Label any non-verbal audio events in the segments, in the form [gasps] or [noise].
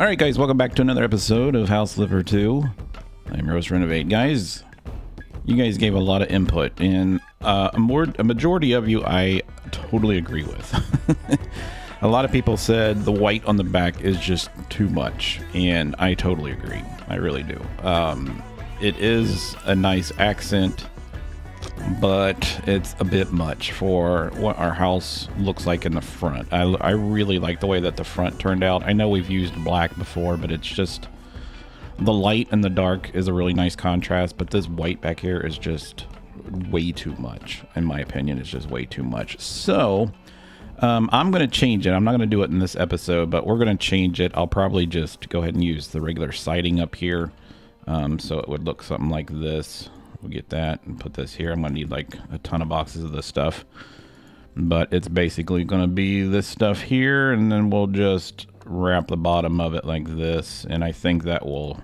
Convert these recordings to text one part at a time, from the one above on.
All right, guys, welcome back to another episode of House Flipper 2. I'm Rose Renovate. Guys, you guys gave a lot of input, and uh, a, more, a majority of you I totally agree with. [laughs] a lot of people said the white on the back is just too much, and I totally agree. I really do. Um, it is a nice accent, but it's a bit much for what our house looks like in the front. I, I really like the way that the front turned out. I know we've used black before, but it's just the light and the dark is a really nice contrast, but this white back here is just way too much. In my opinion, it's just way too much. So um, I'm going to change it. I'm not going to do it in this episode, but we're going to change it. I'll probably just go ahead and use the regular siding up here. Um, so it would look something like this. We'll get that and put this here. I'm going to need like a ton of boxes of this stuff. But it's basically going to be this stuff here, and then we'll just wrap the bottom of it like this. And I think that will,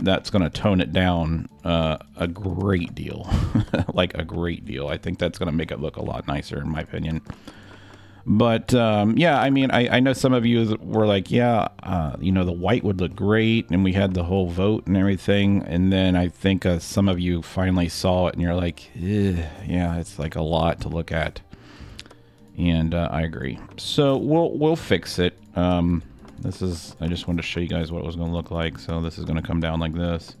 that's going to tone it down uh, a great deal. [laughs] like a great deal. I think that's going to make it look a lot nicer in my opinion. But um, yeah, I mean, I, I, know some of you were like, yeah, uh, you know, the white would look great, and we had the whole vote and everything. And then I think uh, some of you finally saw it, and you're like, yeah, it's like a lot to look at. And uh, I agree. So we'll we'll fix it. Um, this is I just wanted to show you guys what it was going to look like. So this is going to come down like this.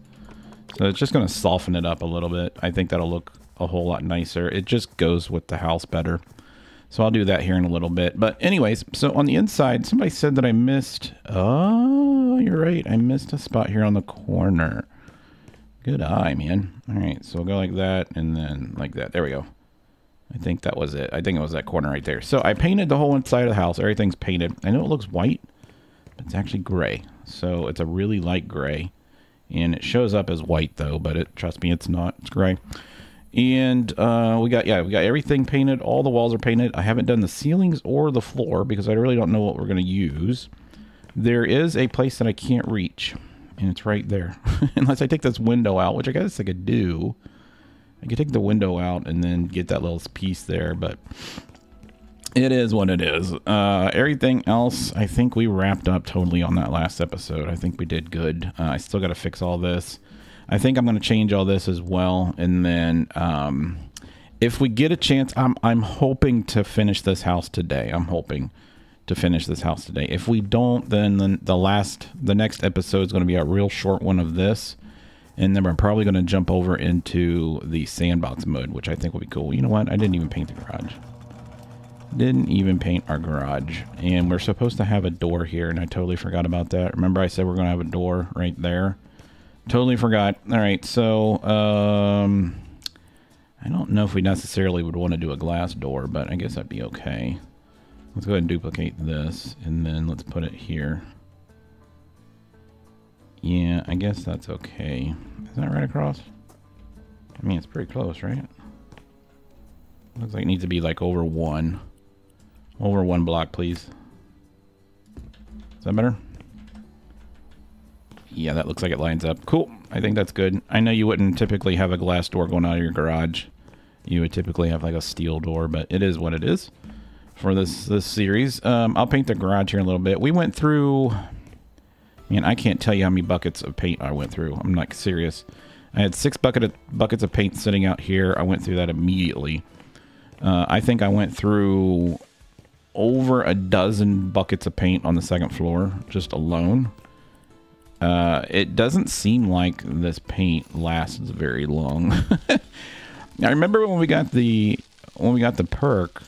So it's just going to soften it up a little bit. I think that'll look a whole lot nicer. It just goes with the house better. So I'll do that here in a little bit. But anyways, so on the inside, somebody said that I missed. Oh, you're right. I missed a spot here on the corner. Good eye, man. All right, so we'll go like that and then like that. There we go. I think that was it. I think it was that corner right there. So I painted the whole inside of the house. Everything's painted. I know it looks white, but it's actually gray. So it's a really light gray. And it shows up as white though, but it trust me, it's not. It's gray. And uh, we got, yeah, we got everything painted. All the walls are painted. I haven't done the ceilings or the floor because I really don't know what we're going to use. There is a place that I can't reach, and it's right there. [laughs] Unless I take this window out, which I guess I could do. I could take the window out and then get that little piece there, but it is what it is. Uh, everything else, I think we wrapped up totally on that last episode. I think we did good. Uh, I still got to fix all this. I think I'm going to change all this as well, and then um, if we get a chance, I'm I'm hoping to finish this house today. I'm hoping to finish this house today. If we don't, then the, the last the next episode is going to be a real short one of this, and then we're probably going to jump over into the sandbox mode, which I think will be cool. You know what? I didn't even paint the garage. Didn't even paint our garage, and we're supposed to have a door here, and I totally forgot about that. Remember, I said we're going to have a door right there. Totally forgot. All right, so um, I don't know if we necessarily would want to do a glass door, but I guess that'd be okay. Let's go ahead and duplicate this, and then let's put it here. Yeah, I guess that's okay. Is that right across? I mean, it's pretty close, right? Looks like it needs to be like over one. Over one block, please. Is that better? Yeah, that looks like it lines up. Cool. I think that's good. I know you wouldn't typically have a glass door going out of your garage. You would typically have like a steel door, but it is what it is for this this series. Um, I'll paint the garage here in a little bit. We went through, man, I can't tell you how many buckets of paint I went through. I'm like serious. I had six bucket of, buckets of paint sitting out here. I went through that immediately. Uh, I think I went through over a dozen buckets of paint on the second floor just alone. Uh, it doesn't seem like this paint lasts very long. [laughs] I remember when we got the when we got the perk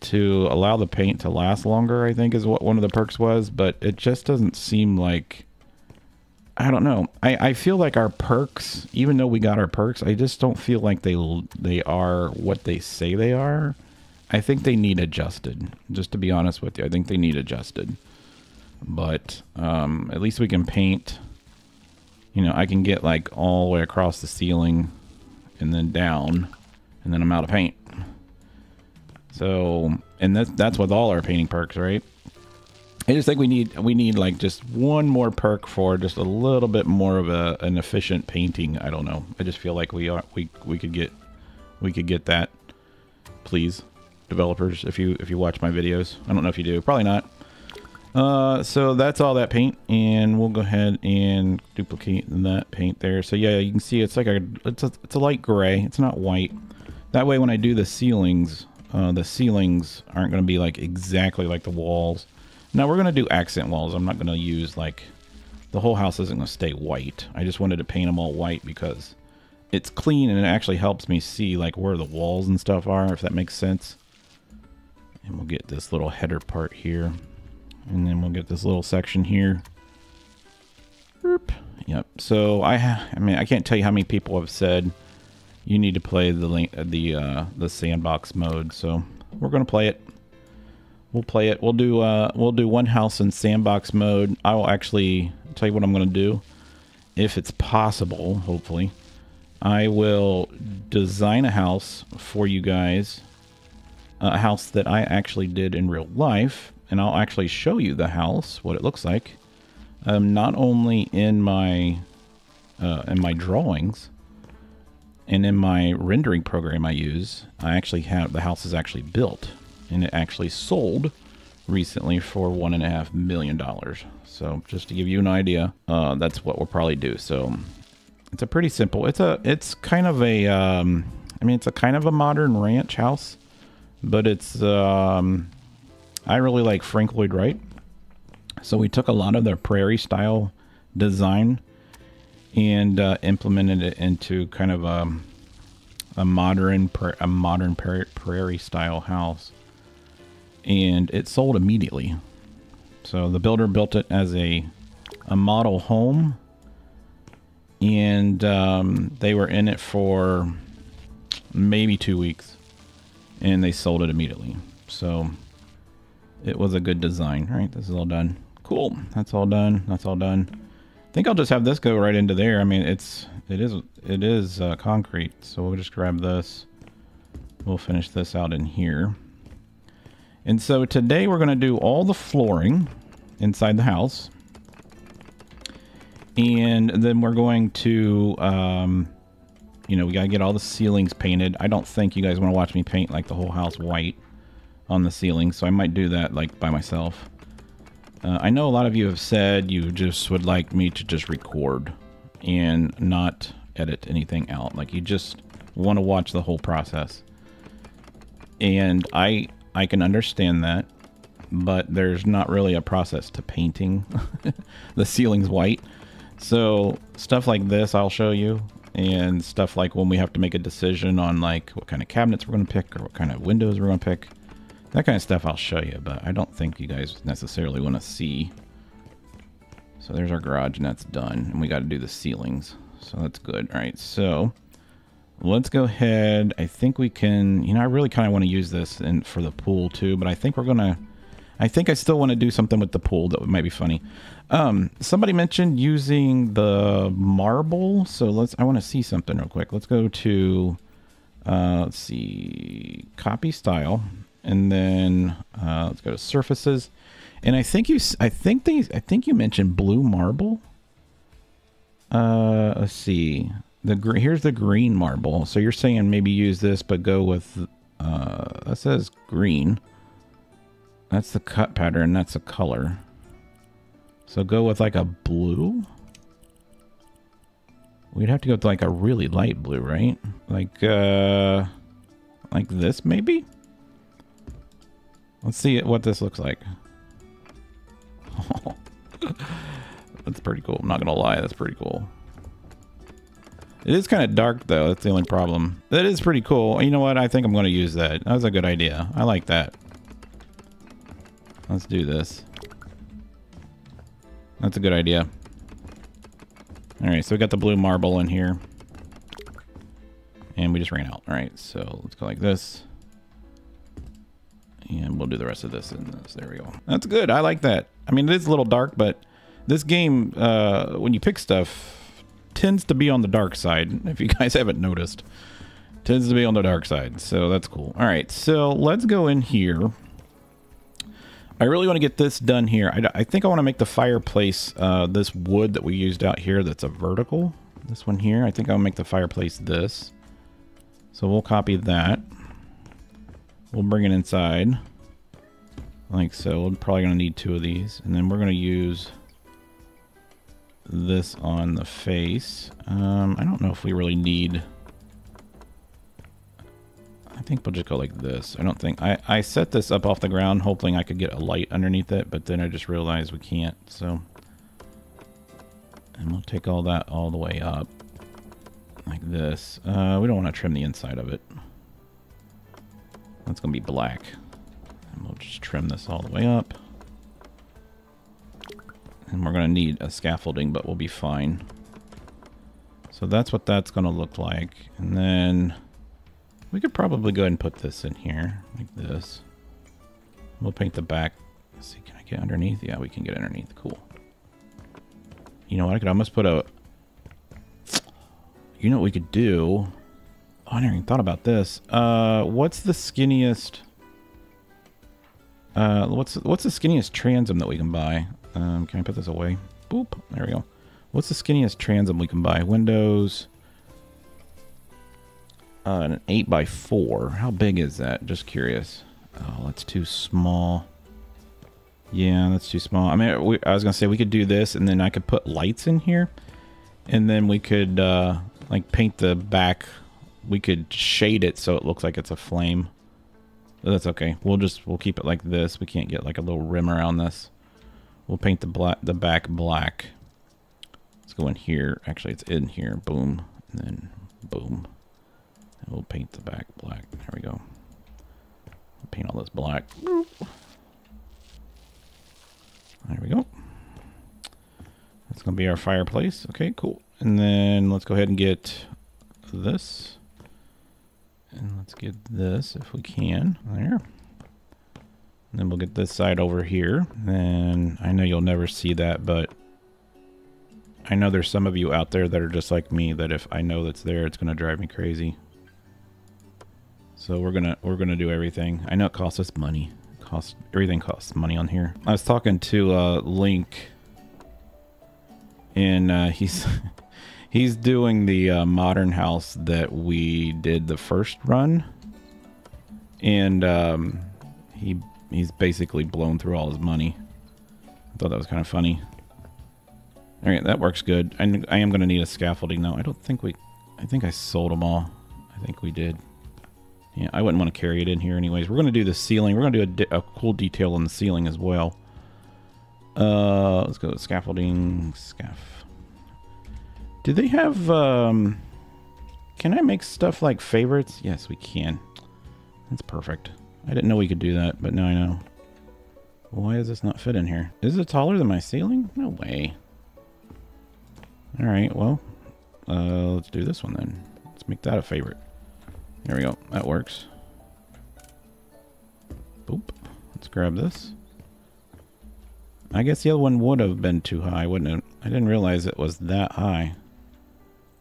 to allow the paint to last longer. I think is what one of the perks was, but it just doesn't seem like. I don't know. I, I feel like our perks, even though we got our perks, I just don't feel like they they are what they say they are. I think they need adjusted. Just to be honest with you, I think they need adjusted but um, at least we can paint. You know, I can get like all the way across the ceiling and then down, and then I'm out of paint. So, and that's that's with all our painting perks, right? I just think we need we need like just one more perk for just a little bit more of a an efficient painting. I don't know. I just feel like we are we we could get we could get that. Please, developers, if you if you watch my videos, I don't know if you do, probably not. Uh, so that's all that paint, and we'll go ahead and duplicate that paint there. So yeah, you can see it's like a it's a it's a light gray. It's not white. That way, when I do the ceilings, uh, the ceilings aren't going to be like exactly like the walls. Now we're going to do accent walls. I'm not going to use like the whole house isn't going to stay white. I just wanted to paint them all white because it's clean and it actually helps me see like where the walls and stuff are, if that makes sense. And we'll get this little header part here. And then we'll get this little section here. Boop. Yep. So I, I mean, I can't tell you how many people have said you need to play the link, the uh, the sandbox mode. So we're gonna play it. We'll play it. We'll do uh, we'll do one house in sandbox mode. I will actually tell you what I'm gonna do, if it's possible. Hopefully, I will design a house for you guys, a house that I actually did in real life, and I'll actually show you the house, what it looks like. Um, not only in my uh, in my drawings and in my rendering program I use, I actually have the house is actually built and it actually sold recently for one and a half million dollars. So just to give you an idea, uh, that's what we'll probably do. So it's a pretty simple. It's a it's kind of a um, I mean it's a kind of a modern ranch house, but it's um, I really like Frank Lloyd Wright. So we took a lot of their prairie style design and uh, implemented it into kind of a, a modern a modern prairie style house. And it sold immediately. So the builder built it as a a model home, and um, they were in it for maybe two weeks, and they sold it immediately. So it was a good design. Right, this is all done. Cool. That's all done. That's all done. I think I'll just have this go right into there. I mean, it's it is it is uh, concrete, so we'll just grab this. We'll finish this out in here. And so today we're going to do all the flooring inside the house. And then we're going to, um, you know, we got to get all the ceilings painted. I don't think you guys want to watch me paint like the whole house white on the ceiling, so I might do that like by myself. Uh, I know a lot of you have said you just would like me to just record and not edit anything out. Like you just want to watch the whole process. And I I can understand that, but there's not really a process to painting [laughs] the ceilings white. So stuff like this I'll show you and stuff like when we have to make a decision on like what kind of cabinets we're going to pick or what kind of windows we're going to pick that kind of stuff I'll show you, but I don't think you guys necessarily want to see. So there's our garage, and that's done. And we got to do the ceilings. So that's good. All right, so let's go ahead. I think we can, you know, I really kind of want to use this in, for the pool too, but I think we're going to, I think I still want to do something with the pool that might be funny. Um, somebody mentioned using the marble. So let's, I want to see something real quick. Let's go to, uh, let's see, copy style and then uh, let's go to surfaces. And I think you, I think they, I think you mentioned blue marble. Uh, let's see. The here's the green marble. So you're saying maybe use this, but go with. Uh, that says green. That's the cut pattern. That's a color. So go with like a blue. We'd have to go with like a really light blue, right? Like, uh, like this maybe? Let's see what this looks like. [laughs] that's pretty cool. I'm not gonna lie, that's pretty cool. It is kind of dark though, that's the only problem. That is pretty cool. You know what, I think I'm gonna use that. That was a good idea. I like that. Let's do this. That's a good idea. Alright, so we got the blue marble in here. And we just ran out. Alright, so let's go like this. And we'll do the rest of this in this. There we go. That's good. I like that. I mean, it is a little dark, but this game, uh, when you pick stuff, tends to be on the dark side. [laughs] If you guys haven't noticed, tends to be on the dark side. So that's cool. All right, so let's go in here. I really want to get this done here. I, I think I want to make the fireplace uh, this wood that we used out here that's a vertical. This one here. I think I'll make the fireplace this. So we'll copy that. We'll bring it inside. Like so. We're probably going to need two of these. And then we're going to use this on the face. Um, I don't know if we really need... I think we'll just go like this. I don't think... I, I set this up off the ground hoping I could get a light underneath it, but then I just realized we can't, so... And we'll take all that all the way up. Like this. Uh, we don't want to trim the inside of it. That's going to be black. And we'll just trim this all the way up. And we're going to need a scaffolding, but we'll be fine. So that's what that's going to look like. And then we could probably go ahead and put this in here, like this. We'll paint the back. Let's see, can I get underneath? Yeah, we can get underneath. Cool. You know what? I could almost put a... You know what we could do? I never even thought about this. Uh, what's the skinniest... Uh, what's what's the skinniest transom that we can buy? Um, can I put this away? Boop. There we go. What's the skinniest transom we can buy? Windows. Uh, an 8 by 4 How big is that? Just curious. Oh, that's too small. Yeah, that's too small. I mean, we, I was to say we could do this, and then I could put lights in here. And then we could, uh, like, paint the back. We could shade it so it looks like it's a flame. But that's okay. We'll just, we'll keep it like this. We can't get, like, a little rim around this. We'll paint the black, the back black. Let's go in here. Actually, it's in here. Boom. And then boom. And we'll paint the back black. There we go. Paint all this black. There we go. That's going to be our fireplace. Okay, cool. And then let's go ahead and get this. And let's get this if we can. There. And then we'll get this side over here. And I know you'll never see that, but I know there's some of you out there that are just like me that if I know that's there, it's going to drive me crazy. So we're going to we're going to do everything. I know it costs us money. It costs everything costs money on here. I was talking to uh Link and uh, [laughs] he's he's doing the uh, modern house that we did the first run and um, he he's basically blown through all his money. I thought that was kind of funny. All right, that works good. I, I am going to need a scaffolding though. I don't think we... I think I sold them all. I think we did. Yeah, I wouldn't want to carry it in here anyways. We're going to do the ceiling. We're going to do a, a, cool detail on the ceiling as well. Uh, let's go scaffolding. Scaff. Do they have... Um, can I make stuff like favorites? Yes, we can. That's perfect. I didn't know we could do that, but now I know. Why does this not fit in here? Is it taller than my ceiling? No way. Alright, well, uh, let's do this one then. Let's make that a favorite. There we go. That works. Boop. Let's grab this. I guess the other one would have been too high, wouldn't it? I didn't realize it was that high.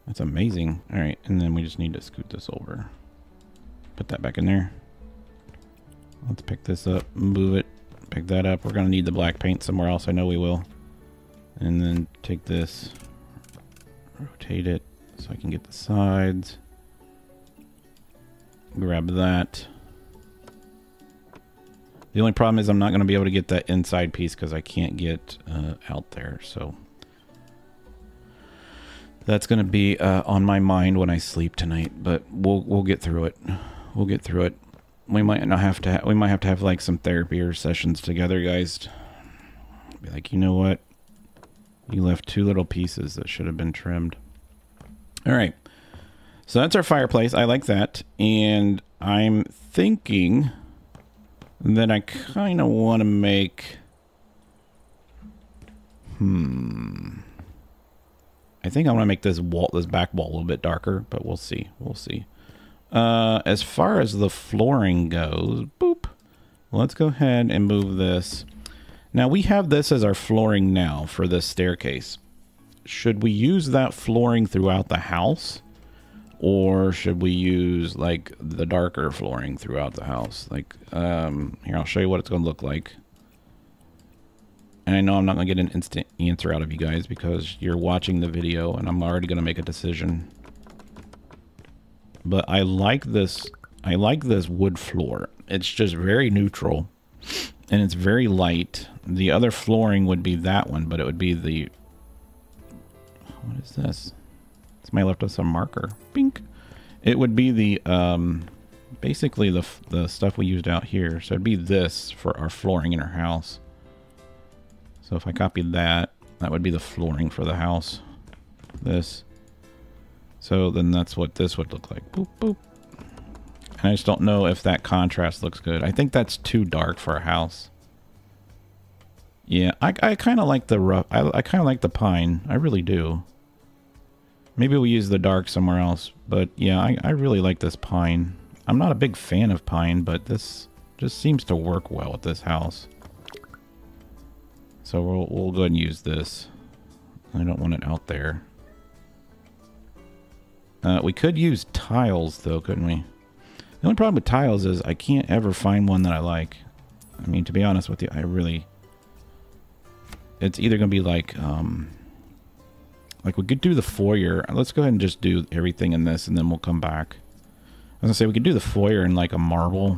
That's amazing. Alright, and then we just need to scoot this over. Put that back in there. Let's pick this up, move it, pick that up. We're to need the black paint somewhere else. I know we will. And then take this, rotate it so I can get the sides. Grab that. The only problem is I'm not going to be able to get that inside piece because I can't get uh, out there. So that's going to be uh, on my mind when I sleep tonight. But we'll we'll get through it. We'll get through it we might not have to. Ha we might have to have like some therapy or sessions together, guys. Be like, you know what? You left two little pieces that should have been trimmed. All right. So that's our fireplace. I like that, and I'm thinking that I kind of want to make. Hmm. I think I want to make this wall, this back wall, a little bit darker, but we'll see. We'll see. Uh, as far as the flooring goes, boop. Let's go ahead and move this. Now we have this as our flooring now for this staircase. Should we use that flooring throughout the house? Or should we use like the darker flooring throughout the house? Like, um, here, I'll show you what it's going to look like. And I know I'm not going to get an instant answer out of you guys because you're watching the video and I'm already going to make a decision. But I like this. I like this wood floor. It's just very neutral. and it's very light. The other flooring would be that one, but it would be the... What is this? Somebody left us a marker. Bink. It would be the, um, basically the, the stuff we used out here. So it'd be this for our flooring in our house. So if I copied that, that would be the flooring for the house. This. So then that's what this would look like. Boop, boop. And I just don't know if that contrast looks good. I think that's too dark for a house. Yeah, I, I kind of like the rough. I, I kind of like the pine. I really do. Maybe we use the dark somewhere else. But yeah, I, I really like this pine. I'm not a big fan of pine, but this just seems to work well with this house. So we'll, we'll go ahead and use this. I don't want it out there. Uh, we could use tiles, though, couldn't we? The only problem with tiles is I can't ever find one that I like. I mean, to be honest with you, I really... It's either going to be like... Um, like, we could do the foyer. Let's go ahead and just do everything in this, and then we'll come back. I was going to say, we could do the foyer in, like, a marble.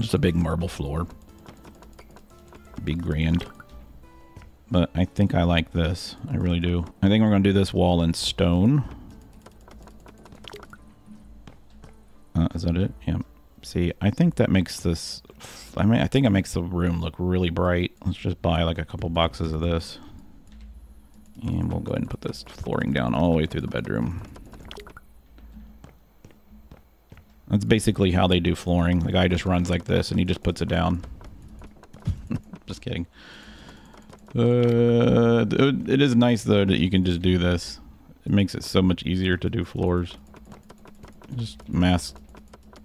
Just a big marble floor. Big grand. But I think I like this. I really do. I think we're going to do this wall in stone. Uh, is that it? Yeah. See, I think that makes this... I mean, I think it makes the room look really bright. Let's just buy like a couple boxes of this. And we'll go ahead and put this flooring down all the way through the bedroom. That's basically how they do flooring. The guy just runs like this and he just puts it down. [laughs] just kidding. Uh, it is nice though that you can just do this. It makes it so much easier to do floors. Just mass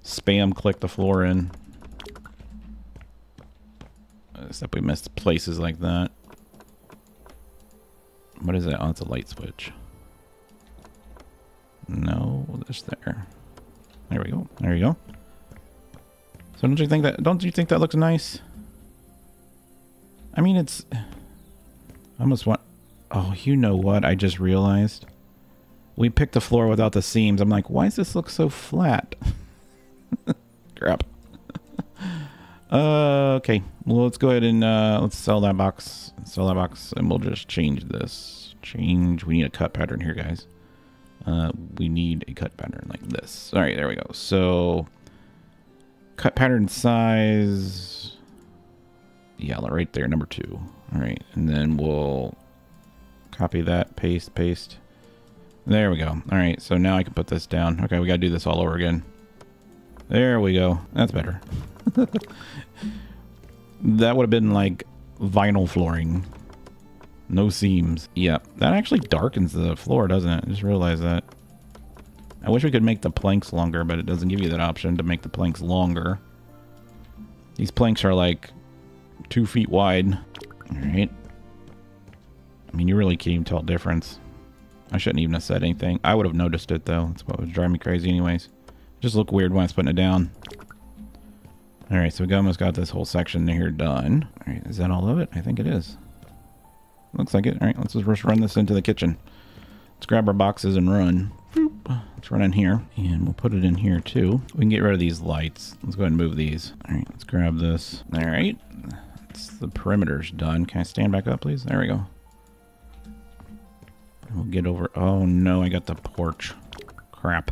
spam click the floor in. Except we missed places like that. What is that? Oh, it's a light switch. No, just there. There we go. There you go. So don't you think that don't you think that looks nice? I mean it's I almost want Oh, you know what I just realized? We picked the floor without the seams. I'm like, why does this look so flat? [laughs] Crap. [laughs] uh, okay. Well, let's go ahead and uh, let's sell that box. Sell that box, and we'll just change this. Change. We need a cut pattern here, guys. Uh, we need a cut pattern like this. All right, there we go. So, cut pattern size. Yeah, right there, number two. All right, and then we'll copy that, paste, paste. There we go. All right, so now I can put this down. Okay, we got to do this all over again. There we go. That's better. [laughs] that would have been like vinyl flooring. No seams. Yep. That actually darkens the floor, doesn't it? I just realized that. I wish we could make the planks longer, but it doesn't give you that option to make the planks longer. These planks are like two feet wide. Alright. I mean, you really can't even tell difference. I shouldn't even have said anything. I would have noticed it, though. That's what was driving me crazy anyways. Just look weird when I was putting it down. Alright, so we almost got this whole section here done. Alright, is that all of it? I think it is. Looks like it. Alright, let's just run this into the kitchen. Let's grab our boxes and run. Let's run in here. And we'll put it in here too. We can get rid of these lights. Let's go ahead and move these. Alright, let's grab this. Alright. That's the perimeter's done. Can I stand back up, please? There we go. We'll get over... Oh, no, I got the porch. Crap.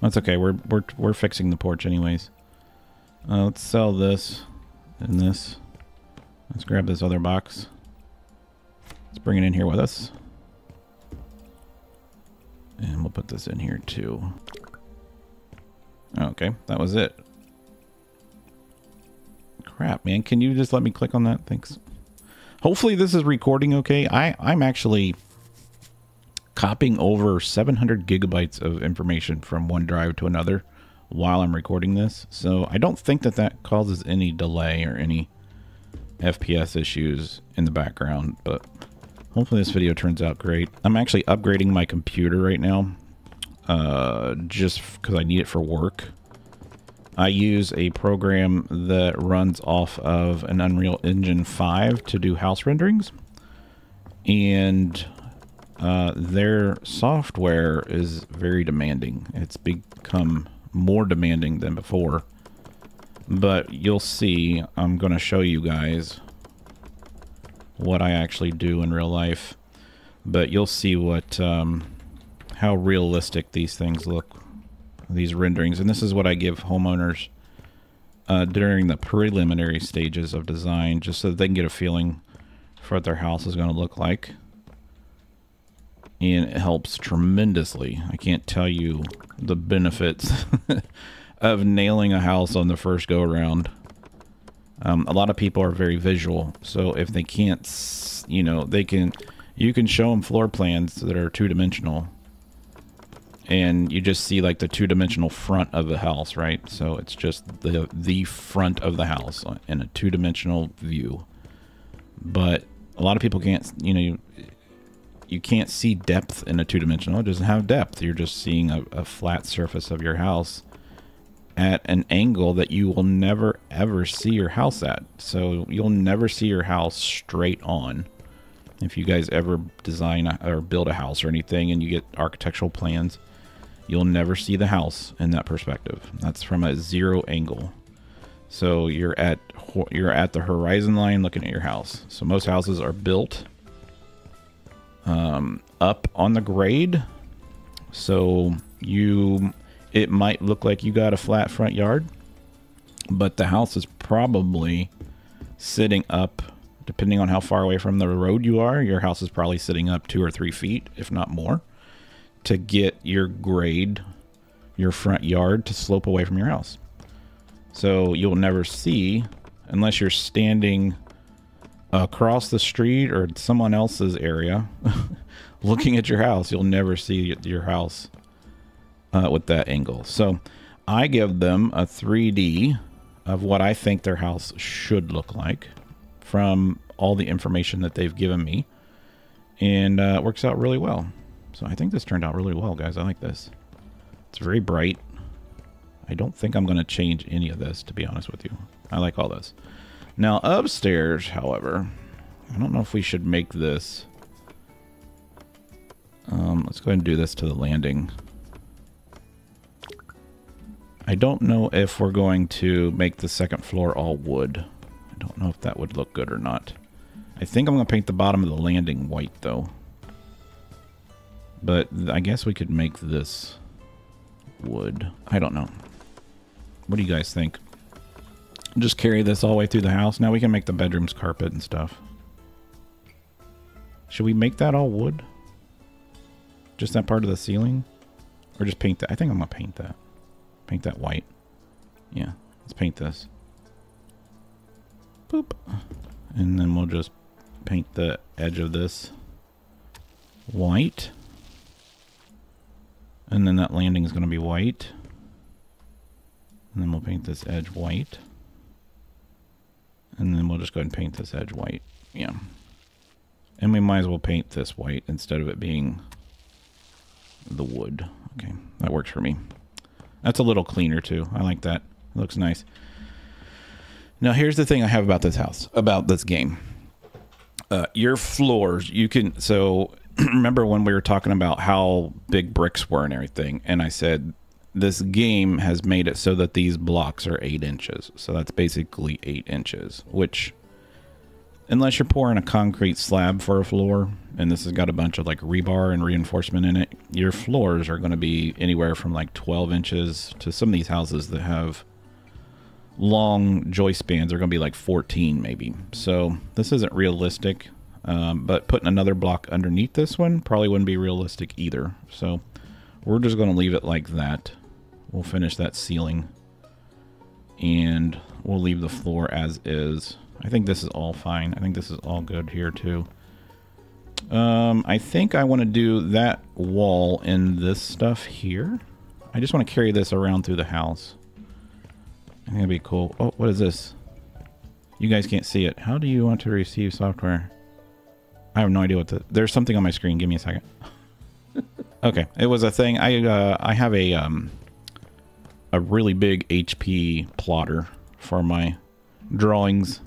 That's okay. We're, we're, we're fixing the porch anyways. Uh, let's sell this and this. Let's grab this other box. Let's bring it in here with us. And we'll put this in here too. Okay, that was it. Crap, man. Can you just let me click on that? Thanks. Hopefully this is recording okay. I, I'm actually copying over 700 gigabytes of information from one drive to another while I'm recording this. So I don't think that that causes any delay or any FPS issues in the background, but hopefully this video turns out great. I'm actually upgrading my computer right now uh, just because I need it for work. I use a program that runs off of an Unreal Engine 5 to do house renderings. And uh, their software is very demanding. It's become more demanding than before. But you'll see, I'm going to show you guys what I actually do in real life. But you'll see what um, how realistic these things look, these renderings. And this is what I give homeowners uh, during the preliminary stages of design, just so that they can get a feeling for what their house is going to look like. And it helps tremendously. I can't tell you the benefits [laughs] of nailing a house on the first go around. Um, a lot of people are very visual, so if they can't, you know, they can, you can show them floor plans that are two dimensional, and you just see like the two dimensional front of the house, right? So it's just the the front of the house in a two dimensional view. But a lot of people can't, you know, you, you can't see depth in a two dimensional. It doesn't have depth. You're just seeing a, a flat surface of your house at an angle that you will never ever see your house at. So you'll never see your house straight on. If you guys ever design or build a house or anything and you get architectural plans, you'll never see the house in that perspective. That's from a zero angle. So you're at you're at the horizon line looking at your house. So most houses are built um, up on the grade. So you it might look like you got a flat front yard, but the house is probably sitting up, depending on how far away from the road you are, your house is probably sitting up two or three feet, if not more, to get your grade, your front yard to slope away from your house. So you'll never see, unless you're standing across the street or someone else's area [laughs] looking at your house, you'll never see your house uh, with that angle. So I give them a 3D of what I think their house should look like from all the information that they've given me. And uh, it works out really well. So I think this turned out really well, guys. I like this. It's very bright. I don't think I'm going to change any of this, to be honest with you. I like all this. Now, upstairs, however, I don't know if we should make this... Um, let's go ahead and do this to the landing. I don't know if we're going to make the second floor all wood. I don't know if that would look good or not. I think I'm going to paint the bottom of the landing white, though. But I guess we could make this wood. I don't know. What do you guys think? Just carry this all the way through the house. Now we can make the bedrooms carpet and stuff. Should we make that all wood? Just that part of the ceiling? Or just paint that? I think I'm going to paint that. Paint that white. Yeah, let's paint this. Boop. And then we'll just paint the edge of this white. And then that landing is going to be white. And then we'll paint this edge white. And then we'll just go ahead and paint this edge white. Yeah. And we might as well paint this white instead of it being the wood. Okay, that works for me. That's a little cleaner too. I like that. It looks nice. Now here's the thing I have about this house, about this game. Uh, your floors, you can so [clears throat] remember when we were talking about how big bricks were and everything, and I said this game has made it so that these blocks are eight inches. So that's basically eight inches, which unless you're pouring a concrete slab for a floor, and this has got a bunch of like rebar and reinforcement in it, your floors are going to be anywhere from like 12 inches to some of these houses that have long joist spans are going to be like 14 maybe. So this isn't realistic, um, but putting another block underneath this one probably wouldn't be realistic either. So we're just going to leave it like that. We'll finish that ceiling and we'll leave the floor as is. I think this is all fine. I think this is all good here too. Um, I think I want to do that wall in this stuff here. I just want to carry this around through the house. I think that'd be cool. Oh, what is this? You guys can't see it. How do you want to receive software? I have no idea what the... There's something on my screen. Give me a second. okay, it was a thing. I uh, I have a um a really big HP plotter for my drawings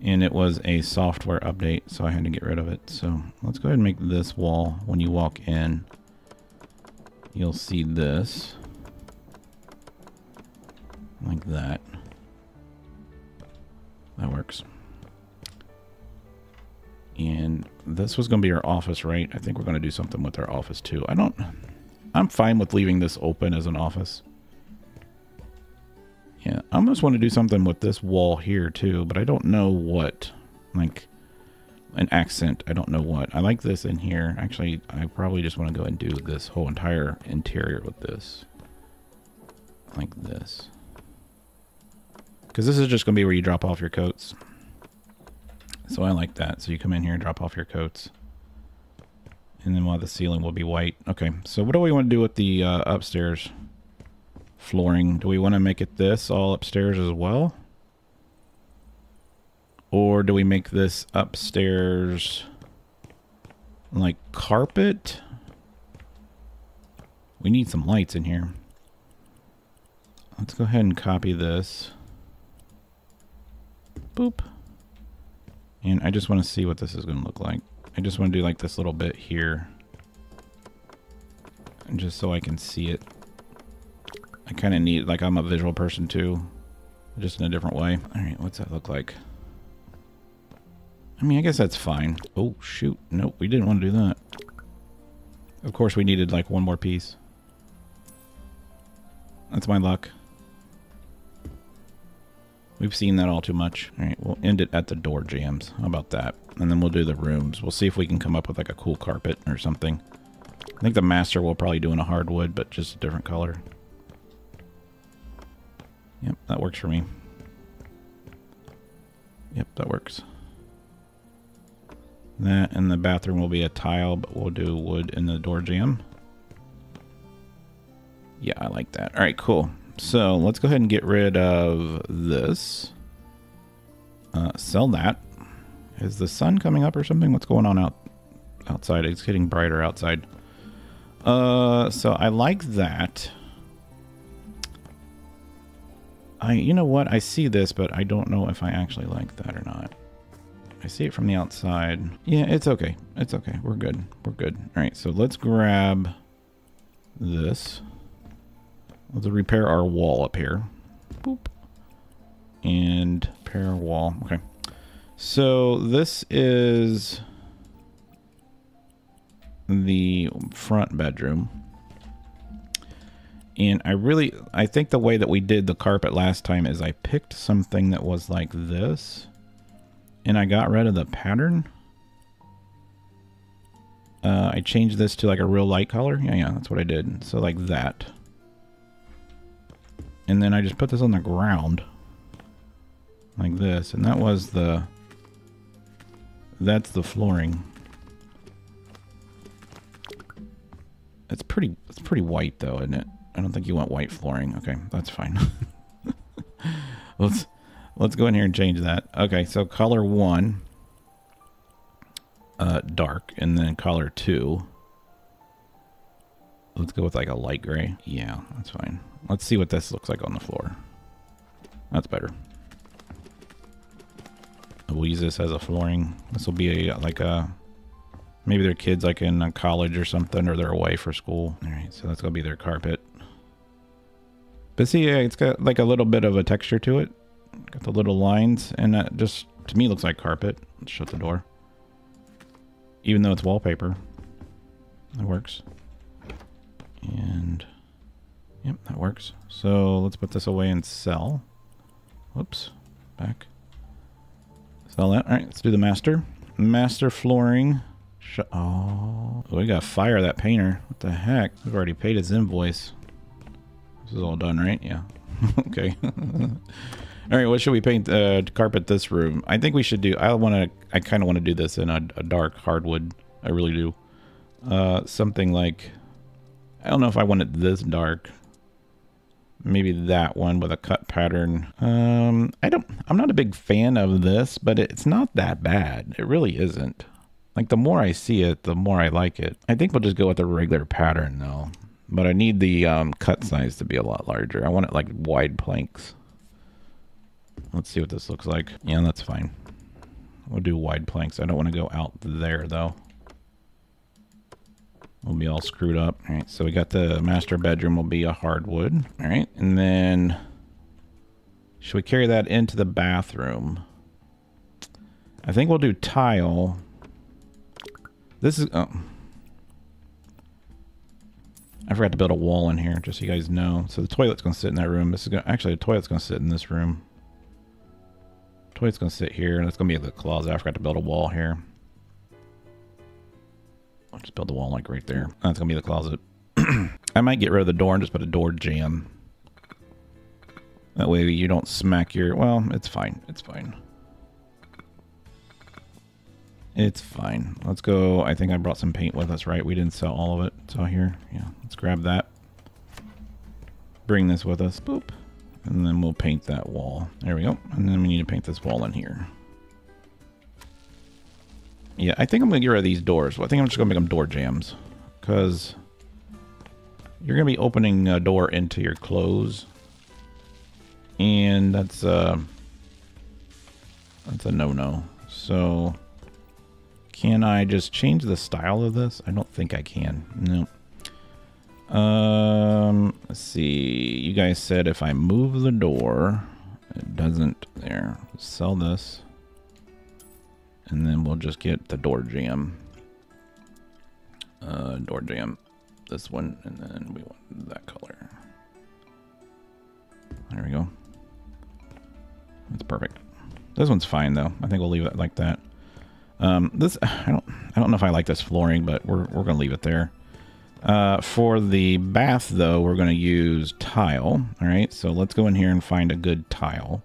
and it was a software update so I had to get rid of it so let's go ahead and make this wall when you walk in you'll see this like that That works. And this was going to be our office, right? I think we're going to do something with our office too. I don't... I'm fine with leaving this open as an office. Yeah, I almost want to do something with this wall here too, but I don't know what. Like, an accent. I don't know what. I like this in here. Actually, I probably just want to go and do this whole entire interior with this. Like this. Because this is just going to be where you drop off your coats. So I like that. So you come in here and drop off your coats. And then while the ceiling will be white. Okay, so what do we want to do with the uh, upstairs flooring? Do we want to make it this all upstairs as well? Or do we make this upstairs like carpet? We need some lights in here. Let's go ahead and copy this. Boop. And I just want to see what this is going to look like. I just want to do like this little bit here. And just so I can see it. I kind of need, like I'm a visual person too. Just in a different way. Alright, what's that look like? I mean, I guess that's fine. Oh, shoot. Nope, we didn't want to do that. Of course, we needed like one more piece. That's my luck. We've seen that all too much. All right, we'll end it at the door jambs. How about that? And then we'll do the rooms. We'll see if we can come up with like a cool carpet or something. I think the master will probably do in a hardwood, but just a different color. Yep, that works for me. Yep, that works. That and the bathroom will be a tile, but we'll do wood in the door jamb. Yeah, I like that. All right, cool. So let's go ahead and get rid of this. Uh, sell that. Is the sun coming up or something? What's going on out outside? It's getting brighter outside. Uh, so I like that. I, you know what? I see this, but I don't know if I actually like that or not. I see it from the outside. Yeah, it's okay. It's okay. We're good. We're good. All right, so let's grab this. Let's repair our wall up here. Boop. And repair wall. Okay. So this is the front bedroom. And I really, I think the way that we did the carpet last time is I picked something that was like this. And I got rid of the pattern. Uh, I changed this to like a real light color. Yeah, yeah, that's what I did. So like that. And then I just put this on the ground. Like this. And that was the... That's the flooring. It's pretty it's pretty white though, isn't it? I don't think you want white flooring. Okay, that's fine. [laughs] let's let's go in here and change that. Okay, so color one uh dark and then color two. Let's go with like a light gray. Yeah, that's fine. Let's see what this looks like on the floor. That's better. We'll use this as a flooring. This will be a, like a, maybe their kids like in college or something, or they're away for school. All right, so that's gonna be their carpet. But see, it's got like a little bit of a texture to it. Got the little lines, and that just, to me, looks like carpet. Let's shut the door. Even though it's wallpaper. It works. And Yep, that works. So let's put this away and sell. Whoops. Back. Sell that. All right, let's do the master. Master flooring. Sh oh, we got to fire that painter. What the heck? We've already paid his invoice. This is all done, right? Yeah. [laughs] okay. [laughs] all right, what should we paint uh, to carpet this room? I think we should do, I want to, I kind of want to do this in a, a dark hardwood. I really do. Uh, something like, I don't know if I want it this dark maybe that one with a cut pattern. Um, I don't, I'm not a big fan of this, but it's not that bad. It really isn't. Like the more I see it, the more I like it. I think we'll just go with the regular pattern though. But I need the um, cut size to be a lot larger. I want it like wide planks. Let's see what this looks like. Yeah, that's fine. We'll do wide planks. I don't want to go out there though. We'll be all screwed up. All right, so we got the master bedroom will be a hardwood. All right, and then should we carry that into the bathroom? I think we'll do tile. This is... Oh. I forgot to build a wall in here, just so you guys know. So the toilet's going to sit in that room. This is to... Actually, the toilet's going to sit in this room. Toilet's going to sit here. and it's going to be the closet. I forgot to build a wall here. I'll just build the wall like right there. That's to be the closet. [clears throat] I might get rid of the door and just put a door jamb. That way you don't smack your... Well, it's fine. It's fine. It's fine. Let's go. I think I brought some paint with us, right? We didn't sell all of it. It's all here. Yeah, let's grab that. Bring this with us. Boop. And then we'll paint that wall. There we go. And then we need to paint this wall in here. Yeah, I think I'm going to get rid of these doors. I think I'm just going to make them door jambs. Because you're going to be opening a door into your clothes. And that's, uh, that's a no-no. So can I just change the style of this? I don't think I can. No. Um, let's see. You guys said if I move the door, it doesn't there. Sell this. And then we'll just get the door jamb. Uh, door jamb. This one, and then we want that color. There we go. That's perfect. This one's fine though. I think we'll leave it like that. Um, this I don't I don't know if I like this flooring, but we're we're gonna leave it there. Uh, for the bath though, we're gonna use tile. All right, so let's go in here and find a good tile,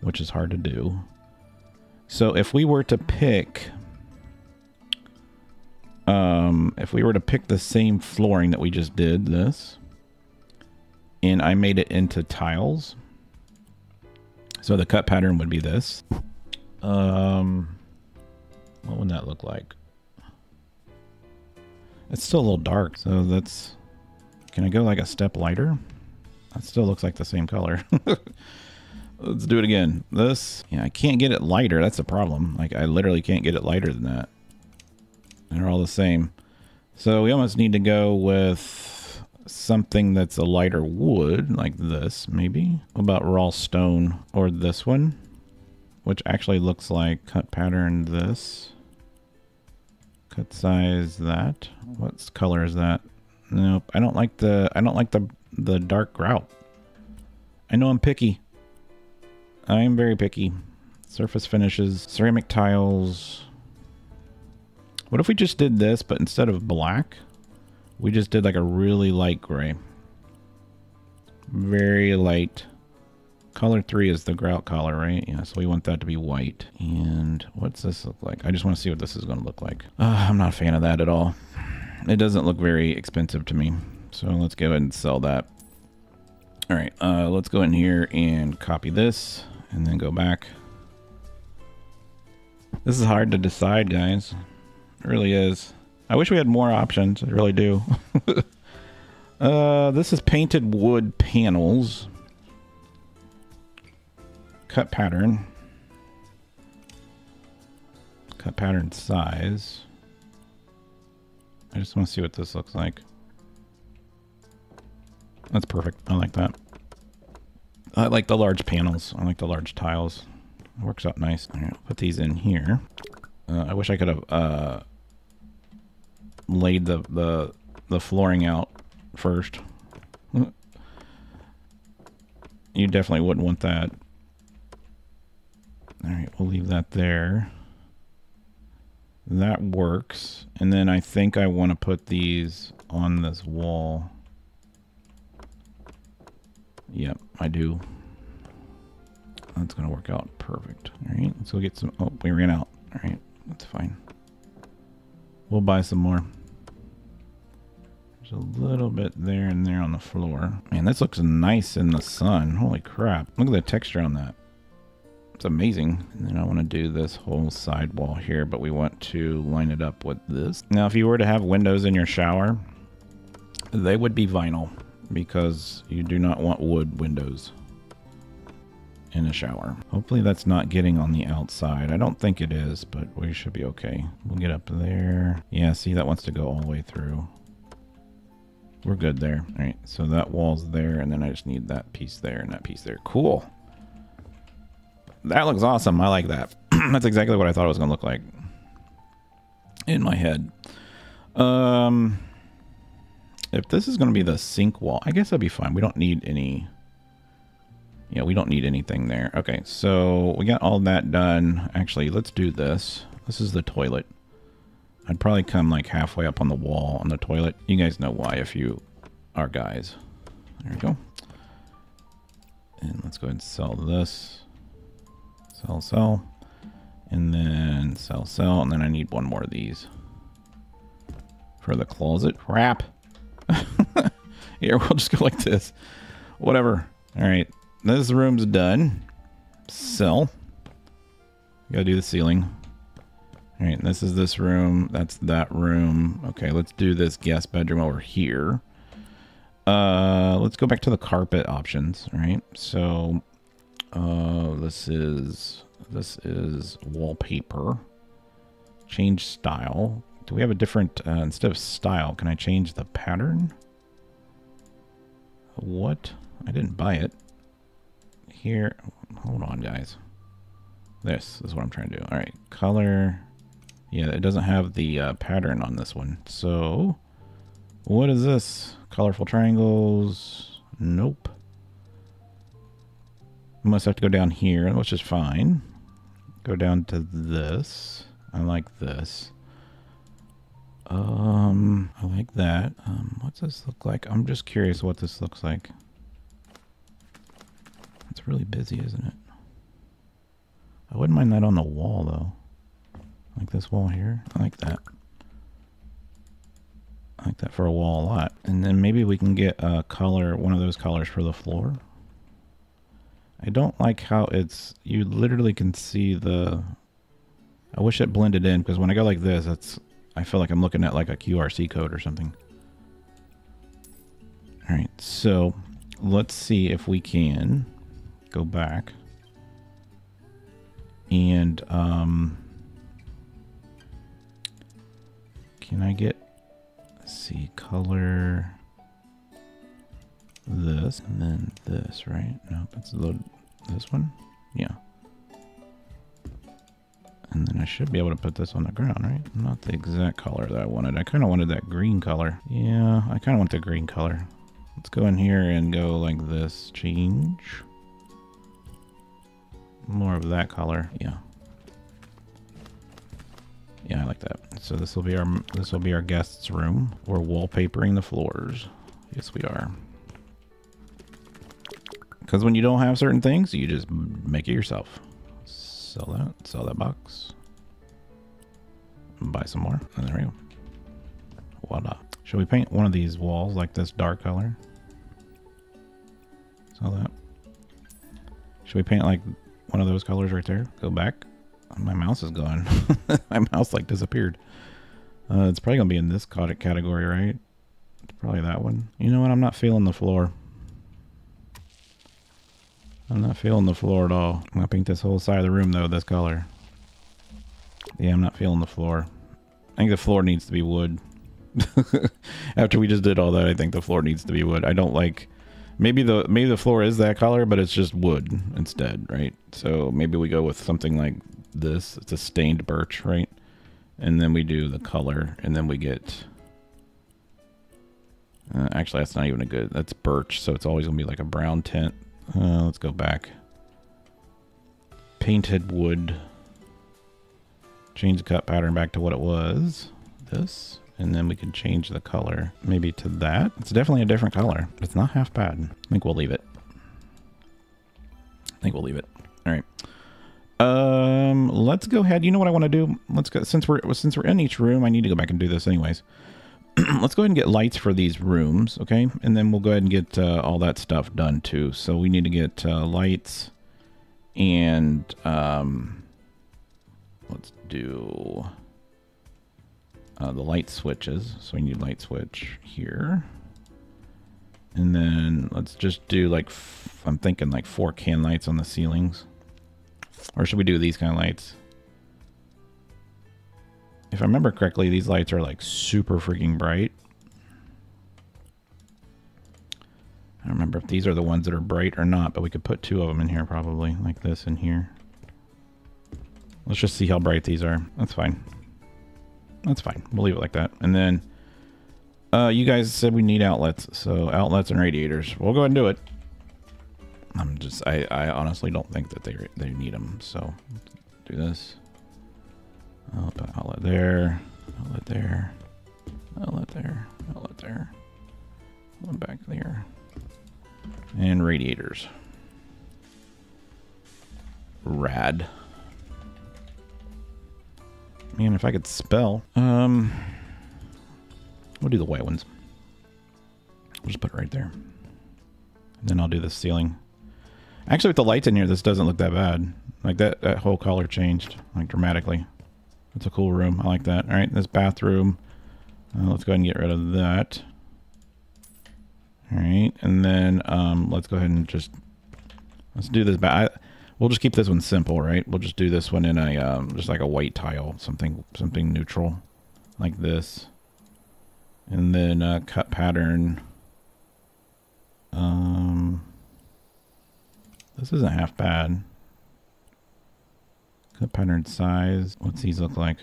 which is hard to do. So if we were to pick, um, if we were to pick the same flooring that we just did, this, and I made it into tiles. So the cut pattern would be this. Um, what would that look like? It's still a little dark, so that's... Can I go like a step lighter? That still looks like the same color. [laughs] Let's do it again. This, yeah, I can't get it lighter. That's the problem. Like, I literally can't get it lighter than that. They're all the same. So we almost need to go with something that's a lighter wood, like this, maybe. What about raw stone? Or this one, which actually looks like cut pattern this. Cut size that. What color is that? Nope. I don't like the I don't like the the dark grout. I know I'm picky. I am very picky. Surface finishes, ceramic tiles. What if we just did this, but instead of black, we just did like a really light gray. Very light. Color 3 is the grout color, right? Yeah, so we want that to be white. And what's this look like? I just want to see what this is going to look like. Uh, I'm not a fan of that at all. It doesn't look very expensive to me. So let's go ahead and sell that. All right, uh, let's go in here and copy this and then go back. This is hard to decide, guys. It really is. I wish we had more options. I really do. [laughs] uh, this is painted wood panels cut pattern. Cut pattern size. I just want to see what this looks like. That's perfect. I like that. I like the large panels. I like the large tiles. It works out nice. Put these in here. Uh, I wish I could have uh, laid the, the the flooring out first. [laughs] You definitely wouldn't want that. All right, we'll leave that there. That works. And then I think I want to put these on this wall. Yep, I do. That's to work out perfect. All right, let's go get some. Oh, we ran out. All right, that's fine. We'll buy some more. There's a little bit there and there on the floor. Man, this looks nice in the sun. Holy crap. Look at the texture on that. It's amazing. And then I want to do this whole side wall here, but we want to line it up with this. Now, if you were to have windows in your shower, they would be vinyl because you do not want wood windows in a shower. Hopefully that's not getting on the outside. I don't think it is, but we should be okay. We'll get up there. Yeah, see, that wants to go all the way through. We're good there. All right, so that wall's there, and then I just need that piece there and that piece there. Cool. That looks awesome. I like that. [clears throat] That's exactly what I thought it was going to look like in my head. Um, if this is going to be the sink wall, I guess that'd be fine. We don't need any... Yeah, we don't need anything there. Okay, so we got all that done. Actually, let's do this. This is the toilet. I'd probably come like halfway up on the wall on the toilet. You guys know why if you are guys. There we go. And let's go ahead and sell this. Sell, sell. And then sell, sell. And then I need one more of these. For the closet. Crap. [laughs] Here, we'll just go like this. Whatever. All right. This room's done. Sell. Gotta do the ceiling. All right, this is this room. That's that room. Okay, let's do this guest bedroom over here. Uh, let's go back to the carpet options. right? so uh, this is this is wallpaper. Change style. Do we have a different uh, instead of style? Can I change the pattern? What? I didn't buy it. Here, hold on, guys. This is what I'm trying to do. All right, color. Yeah, it doesn't have the uh, pattern on this one. So, what is this? Colorful triangles? Nope. Must have to go down here, which is fine. Go down to this. I like this. Um, I like that. Um, what's this look like? I'm just curious what this looks like. It's really busy, isn't it? I wouldn't mind that on the wall, though. Like this wall here. I like that. I like that for a wall a lot. And then maybe we can get a color, one of those colors for the floor. I don't like how it's, you literally can see the, I wish it blended in because when I go like this, it's, I feel like I'm looking at like a QRC code or something. All right, so let's see if we can go back and um, Can I get, see, color this and then this, right? Nope, it's load this one. Yeah. And then I should be able to put this on the ground, right? Not the exact color that I wanted. I kind of wanted that green color. Yeah, I kind of want the green color. Let's go in here and go like this. Change. More of that color. Yeah. Yeah, I like that. So this will be our this will be our guest's room. We're wallpapering the floors. Yes, we are. Because when you don't have certain things, you just make it yourself. Sell that. Sell that box. Buy some more. And there we go. Voila. Should we paint one of these walls like this dark color? Sell that. Should we paint like one of those colors right there? Go back. My mouse is gone. [laughs] My mouse like disappeared. Uh, it's probably gonna be in this category, right? It's probably that one. You know what? I'm not feeling the floor. I'm not feeling the floor at all. I'm gonna paint this whole side of the room though this color. Yeah, I'm not feeling the floor. I think the floor needs to be wood. [laughs] After we just did all that, I think the floor needs to be wood. I don't like maybe the maybe the floor is that color, but it's just wood instead, right? So maybe we go with something like this. It's a stained birch, right? And then we do the color, and then we get... Uh, actually, that's not even a good... That's birch, so it's always to be like a brown tint. Uh, let's go back. Painted wood. Change the cut pattern back to what it was. This. And then we can change the color maybe to that. It's definitely a different color. It's not half bad. I think we'll leave it. I think we'll leave it. All right. Um, let's go ahead. You know what I want to do? Let's go since we're since we're in each room. I need to go back and do this anyways. [clears throat] let's go ahead and get lights for these rooms, okay? And then we'll go ahead and get uh, all that stuff done too. So we need to get uh, lights and um, let's do uh, the light switches. So we need light switch here. And then let's just do like, I'm thinking like four can lights on the ceilings. Or should we do these kind of lights? If I remember correctly, these lights are like super freaking bright. I don't remember if these are the ones that are bright or not, but we could put two of them in here probably, like this in here. Let's just see how bright these are. That's fine. That's fine. We'll leave it like that. And then uh, you guys said we need outlets. So outlets and radiators. We'll go ahead and do it. I'm just, I, I honestly don't think that they, they need them. So do this. I'll put outlet there, outlet there, outlet there, outlet there, one back there, and radiators. Rad. Man, if I could spell. Um, we'll do the white ones. We'll just put it right there. And then I'll do the ceiling. Actually, with the lights in here, this doesn't look that bad. Like that, that whole color changed like dramatically. That's a cool room. I like that. All right, this bathroom. Uh, let's go ahead and get rid of that. All right, and then um, let's go ahead and just let's do this. I, we'll just keep this one simple, right? We'll just do this one in a um, just like a white tile, something something neutral, like this, and then uh, cut pattern. Um, this isn't half bad. Cut pattern size. What's these look like?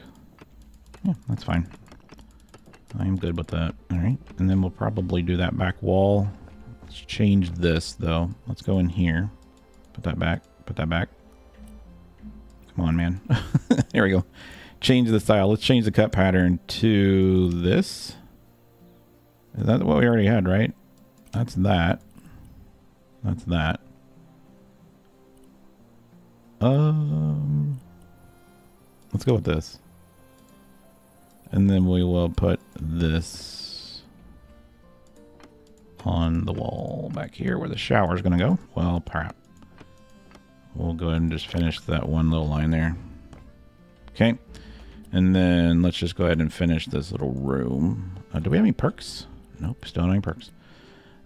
Yeah, that's fine. I am good with that. All right. And then we'll probably do that back wall. Let's change this though. Let's go in here. Put that back. Put that back. Come on, man. [laughs] there we go. Change the style. Let's change the cut pattern to this. Is that what we already had, right? That's that. That's that. Um, let's go with this. And then we will put this on the wall back here where the shower is going to go. Well, perhaps. We'll go ahead and just finish that one little line there. Okay. And then let's just go ahead and finish this little room. Uh, do we have any perks? Nope, still no perks.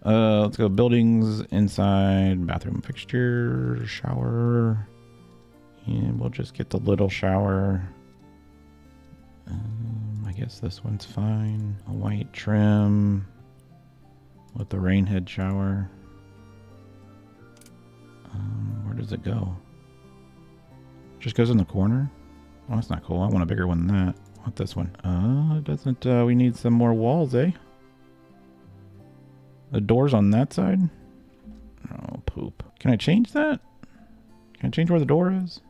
Uh, let's go buildings, inside, bathroom fixture, shower. And we'll just get the little shower. Um, I guess this one's fine. A white trim with the rain head shower. Um, where does it go? Just goes in the corner? Oh, that's not cool. I want a bigger one than that. I want this one. Uh, doesn't, uh, we need some more walls, eh? The door's on that side? Oh, poop. Can I change that? Can I change where the door is?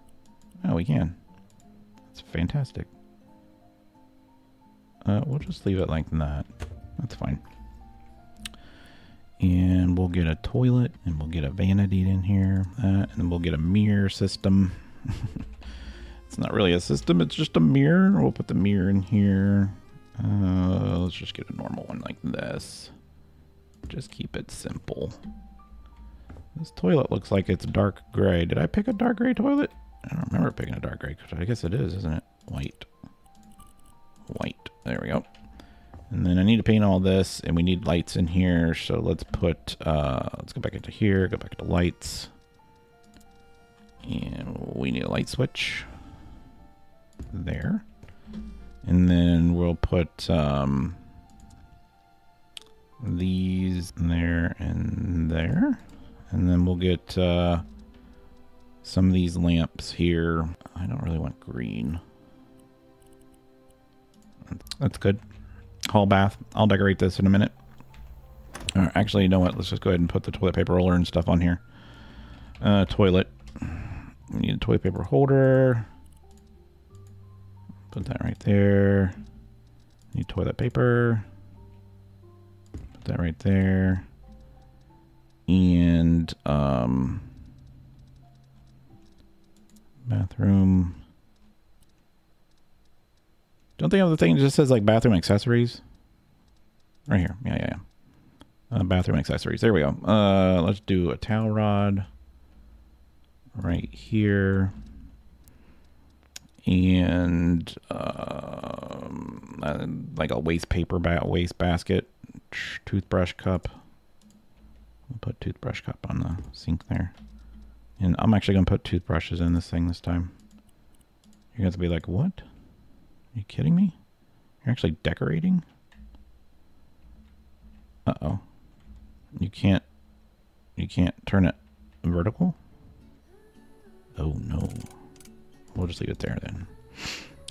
Oh, we can. That's fantastic. Uh, we'll just leave it like that. That's fine. And we'll get a toilet and we'll get a vanity in here. That, and then we'll get a mirror system. [laughs] it's not really a system, it's just a mirror. We'll put the mirror in here. Uh, let's just get a normal one like this. Just keep it simple. This toilet looks like it's dark gray. Did I pick a dark gray toilet? I don't remember picking a dark gray. I guess it is, isn't it? White. White. There we go. And then I need to paint all this, and we need lights in here. So let's put, uh, let's go back into here, go back to lights. And we need a light switch there. And then we'll put um, these there and there. And then we'll get uh, some of these lamps here. I don't really want green. That's good. Hall bath. I'll decorate this in a minute. Actually, you know what? Let's just go ahead and put the toilet paper roller and stuff on here. Uh, toilet. We need a toilet paper holder. Put that right there. Need toilet paper. Put that right there. And um, bathroom. Don't they have the thing that just says like bathroom accessories? Right here. Yeah, yeah, yeah. Uh, bathroom accessories. There we go. Uh, let's do a towel rod right here. And um, uh, like a waste paper ba waste basket, toothbrush cup. We'll put toothbrush cup on the sink there. And I'm actually going to put toothbrushes in this thing this time. You're going to be like, what? Are you kidding me? You're actually decorating? Uh-oh. You can't... You can't turn it vertical? Oh, no. we'll just leave it there then.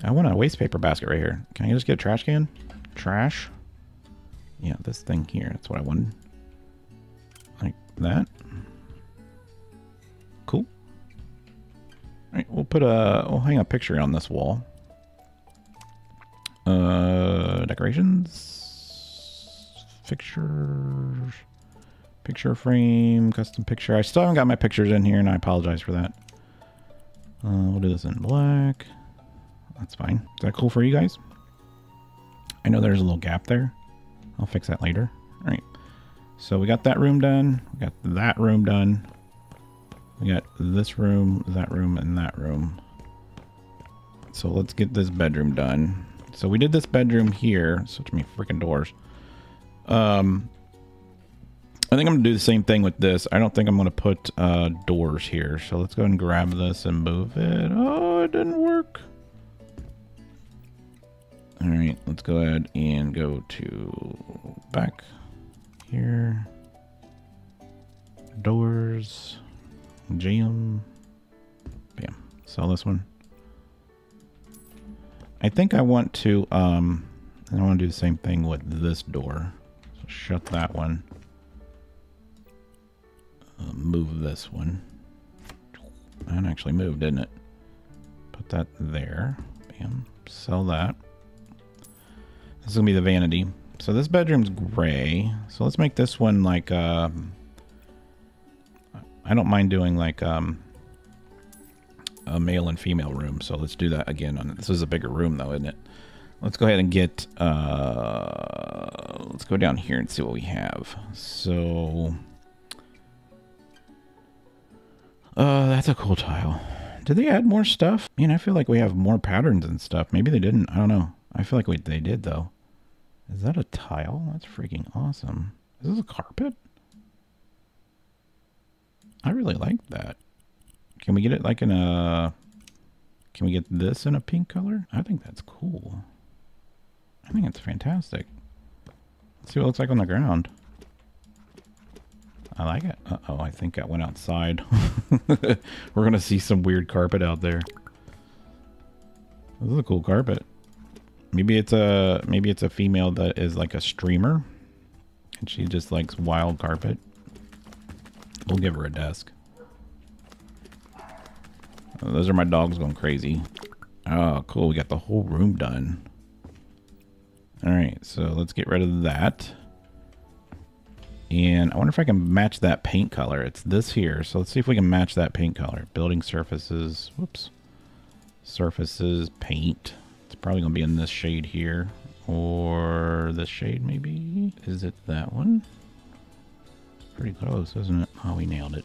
I want a waste paper basket right here. Can I just get a trash can? Trash? Yeah, this thing here. That's what I wanted. Like that. All right, we'll put a, we'll hang a picture on this wall. Uh, decorations, fixtures, picture frame, custom picture. I still haven't got my pictures in here, and I apologize for that. Uh, we'll do this in black. That's fine. Is that cool for you guys? I know there's a little gap there. I'll fix that later. All right. So we got that room done. We got that room done. We got this room, that room, and that room. So let's get this bedroom done. So we did this bedroom here. Such me, freaking doors. Um, I think I'm gonna do the same thing with this. I don't think I'm gonna put uh, doors here. So let's go and grab this and move it. Oh, it didn't work. All right, let's go ahead and go to back here. Doors, jam, bam. Sell this one. I think I want to, um, I want to do the same thing with this door. So shut that one. Uh, move this one. That actually moved, didn't it? Put that there. Bam. Sell that. This is going to be the vanity. So this bedroom's gray. So let's make this one like, um, I don't mind doing like, um, a male and female room. So let's do that again. On This is a bigger room though, isn't it? Let's go ahead and get, uh, let's go down here and see what we have. So, uh, that's a cool tile. Did they add more stuff? I mean, I feel like we have more patterns and stuff. Maybe they didn't. I don't know. I feel like we, they did though. Is that a tile? That's freaking awesome. Is this a carpet? I really like that. Can we get it like in a... Can we get this in a pink color? I think that's cool. I think it's fantastic. Let's see what it looks like on the ground. I like it. Uh-oh, I think I went outside. [laughs] We're going to see some weird carpet out there. This is a cool carpet. Maybe it's a maybe it's a female that is like a streamer. And she just likes wild carpet. We'll give her a desk. Oh, those are my dogs going crazy. Oh, cool. We got the whole room done. All right, so let's get rid of that. And I wonder if I can match that paint color. It's this here. So let's see if we can match that paint color. Building surfaces. Whoops. Surfaces, paint. It's probably going to be in this shade here. Or this shade, maybe? Is it that one? Pretty close, isn't it? Oh, we nailed it.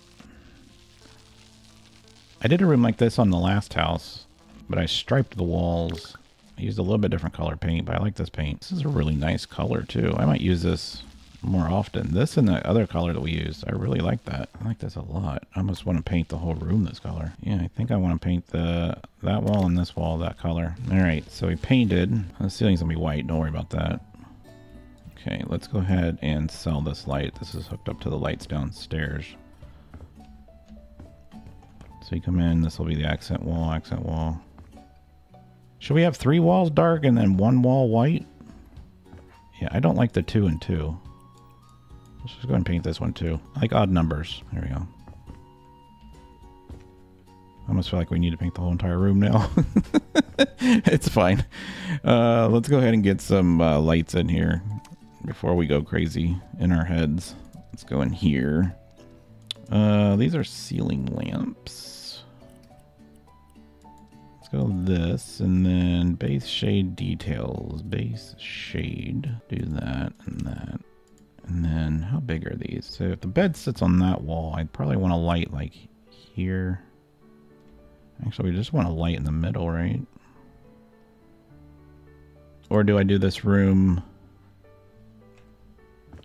I did a room like this on the last house, but I striped the walls. I used a little bit different color paint, but I like this paint. This is a really nice color, too. I might use this more often. This and the other color that we used, I really like that. I like this a lot. I almost want to paint the whole room this color. Yeah, I think I want to paint the that wall and this wall that color. All right, so we painted. The ceiling's gonna be white. Don't worry about that. Okay, let's go ahead and sell this light. This is hooked up to the lights downstairs. So you come in, this will be the accent wall, accent wall. Should we have three walls dark and then one wall white? Yeah, I don't like the two and two. Let's just go and paint this one too. I like odd numbers. There we go. I almost feel like we need to paint the whole entire room now. [laughs] it's fine. Uh, let's go ahead and get some uh, lights in here before we go crazy in our heads. Let's go in here. Uh, these are ceiling lamps. Let's go this and then base shade details. Base shade. Do that and that. And then how big are these? So if the bed sits on that wall, I'd probably want a light like here. Actually, we just want a light in the middle, right? Or do I do this room...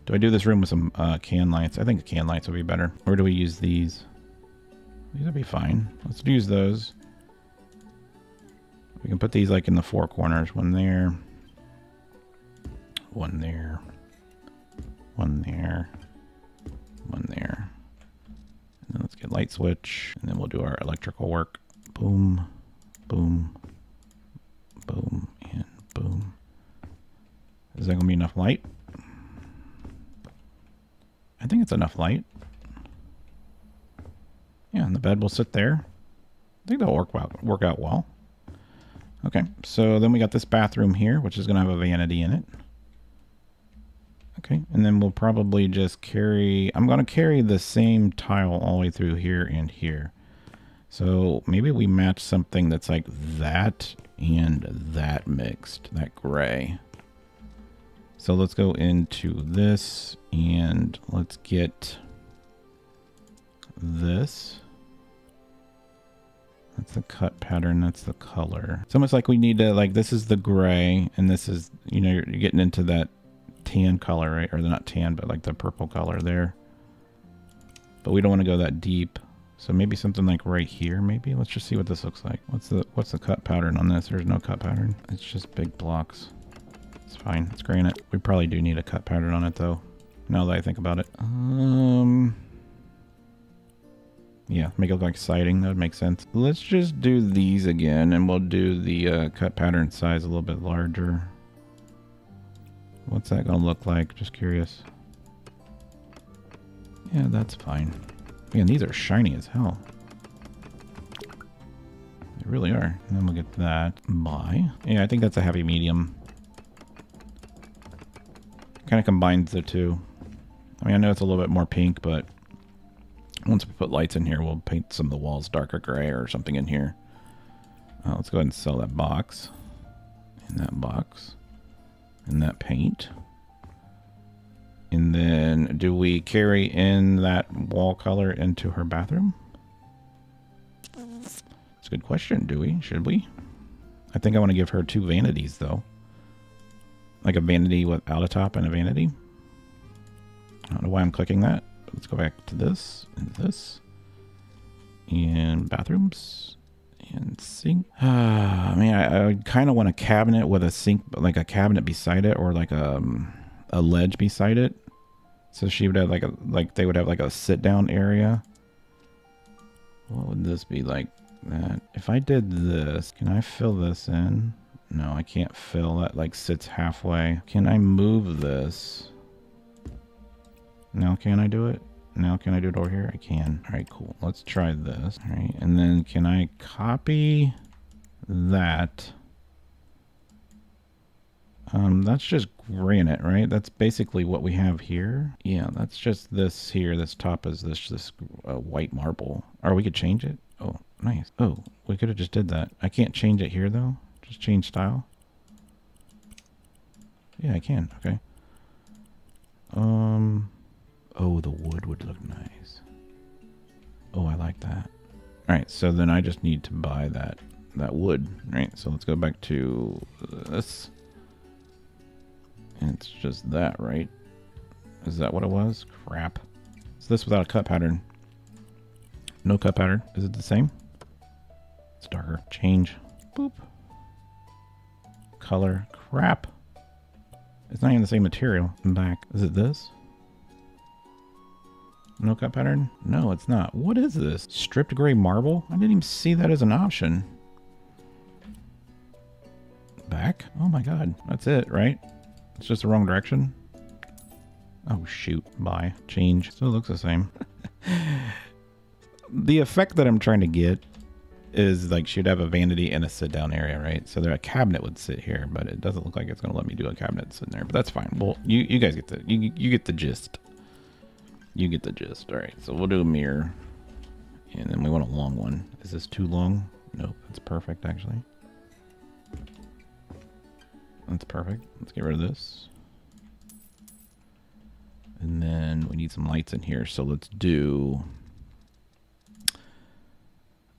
Do I do this room with some uh, can lights? I think can lights would be better. Or do we use these? These would be fine. Let's use those. We can put these like in the four corners. One there. One there. One there. One there. And then let's get light switch. And then we'll do our electrical work. Boom. boom, boom, and boom. Is that going to be enough light? I think it's enough light. Yeah, and the bed will sit there. I think that'll work out, work out well. Okay, so then we got this bathroom here, which is going to have a vanity in it. Okay, and then we'll probably just carry... I'm going to carry the same tile all the way through here and here. So maybe we match something that's like that and that mixed, that gray. So let's go into this and let's get this. That's the cut pattern. That's the color. It's almost like we need to, like, this is the gray, and this is, you know, you're getting into that tan color, right? Or not tan, but like the purple color there. But we don't want to go that deep. So maybe something like right here, maybe? Let's just see what this looks like. What's the what's the cut pattern on this? There's no cut pattern. It's just big blocks. It's fine. It's granite. We probably do need a cut pattern on it, though, now that I think about it. Um... Yeah, make it look like siding. That would make sense. Let's just do these again, and we'll do the uh, cut pattern size a little bit larger. What's that going to look like? Just curious. Yeah, that's fine. Man, these are shiny as hell. They really are. And then we'll get that by. Yeah, I think that's a heavy medium. Kind of combines the two. I mean, I know it's a little bit more pink, but once we put lights in here, we'll paint some of the walls darker gray or something in here. Uh, let's go ahead and sell that box. In that box. In that paint. And then do we carry in that wall color into her bathroom? That's a good question. Do we? Should we? I think I want to give her two vanities, though. Like a vanity without a top and a vanity. I don't know why I'm clicking that. Let's go back to this and this. And bathrooms and sink. Ah, [sighs] I mean, I, I kind of want a cabinet with a sink, like a cabinet beside it, or like a um, a ledge beside it. So she would have like a like they would have like a sit down area. What would this be like? That if I did this, can I fill this in? No, I can't fill that. Like sits halfway. Can I move this? Now can I do it? Now can I do it over here? I can. All right, cool. Let's try this. All right, and then can I copy that? Um, that's just granite, right? That's basically what we have here. Yeah, that's just this here. This top is this this uh, white marble. Or we could change it. Oh, nice. Oh, we could have just did that. I can't change it here though. Just change style. Yeah, I can. Okay. Um. Oh, the wood would look nice. Oh, I like that. All right, so then I just need to buy that that wood, right? So let's go back to this. And it's just that, right? Is that what it was? Crap. Is this without a cut pattern? No cut pattern. Is it the same? It's darker. Change. Boop. Color. Crap. It's not even the same material. I'm back. Is it this? No cut pattern? No, it's not. What is this? Stripped gray marble? I didn't even see that as an option. Back? Oh my god. That's it, right? It's just the wrong direction. Oh shoot. Bye. Change. Still looks the same. [laughs] the effect that I'm trying to get is like she'd have a vanity and a sit down area, right? So there a cabinet would sit here, but it doesn't look like it's gonna let me do a cabinet sitting there. But that's fine. Well, you you guys get the you you get the gist. You get the gist. All right, so we'll do a mirror. And then we want a long one. Is this too long? Nope, it's perfect actually. That's perfect. Let's get rid of this. And then we need some lights in here, so let's do...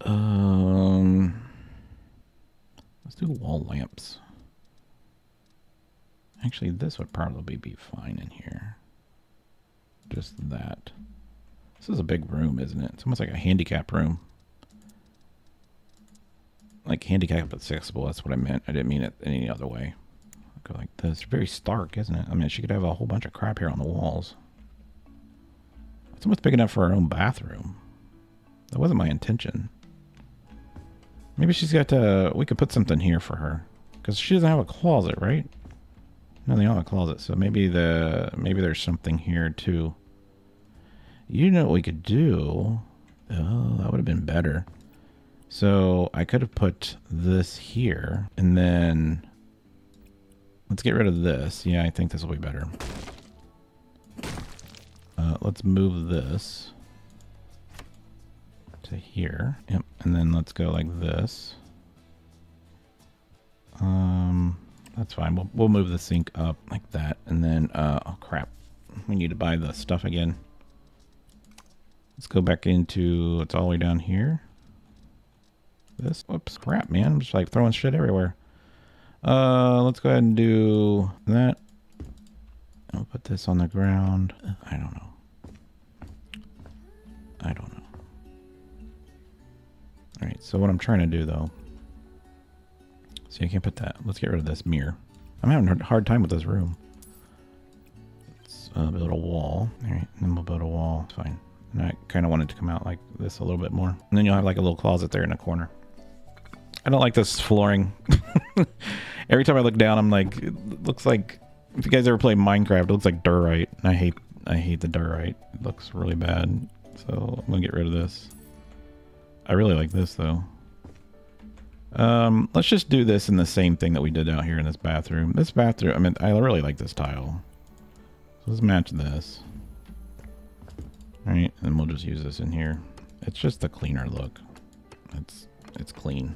Um, let's do wall lamps. Actually, this would probably be fine in here just that. This is a big room, isn't it? It's almost like a handicap room. Like handicap but accessible, that's what I meant. I didn't mean it any other way. Go like this. Very stark, isn't it? I mean, she could have a whole bunch of crap here on the walls. It's almost big enough for her own bathroom. That wasn't my intention. Maybe she's got to... We could put something here for her. Because she doesn't have a closet, right? No, they don't have a closet. So maybe the... Maybe there's something here, too. You know what we could do? Oh, that would have been better. So I could have put this here. And then... Let's get rid of this. Yeah, I think this will be better. Uh, let's move this to here. Yep. And then let's go like this. Um, that's fine. We'll, we'll move the sink up like that. And then, uh, oh crap. We need to buy the stuff again. Let's go back into, it's all the way down here. This, whoops, crap, man. I'm just like throwing shit everywhere. Uh, let's go ahead and do that. I'll put this on the ground. I don't know. I don't know. Alright, so what I'm trying to do though. See, I can't put that. Let's get rid of this mirror. I'm having a hard time with this room. Let's uh, build a wall. Alright, then we'll build a wall. It's fine. And I kind of wanted it to come out like this a little bit more. And then you'll have like a little closet there in the corner. I don't like this flooring. [laughs] Every time I look down, I'm like, it looks like, if you guys ever play Minecraft, it looks like diorite. I hate, I hate the diorite. It looks really bad. So I'm gonna get rid of this. I really like this though. Um, let's just do this in the same thing that we did out here in this bathroom. This bathroom, I mean, I really like this tile. So let's match this. All right, and we'll just use this in here. It's just a cleaner look. It's it's clean.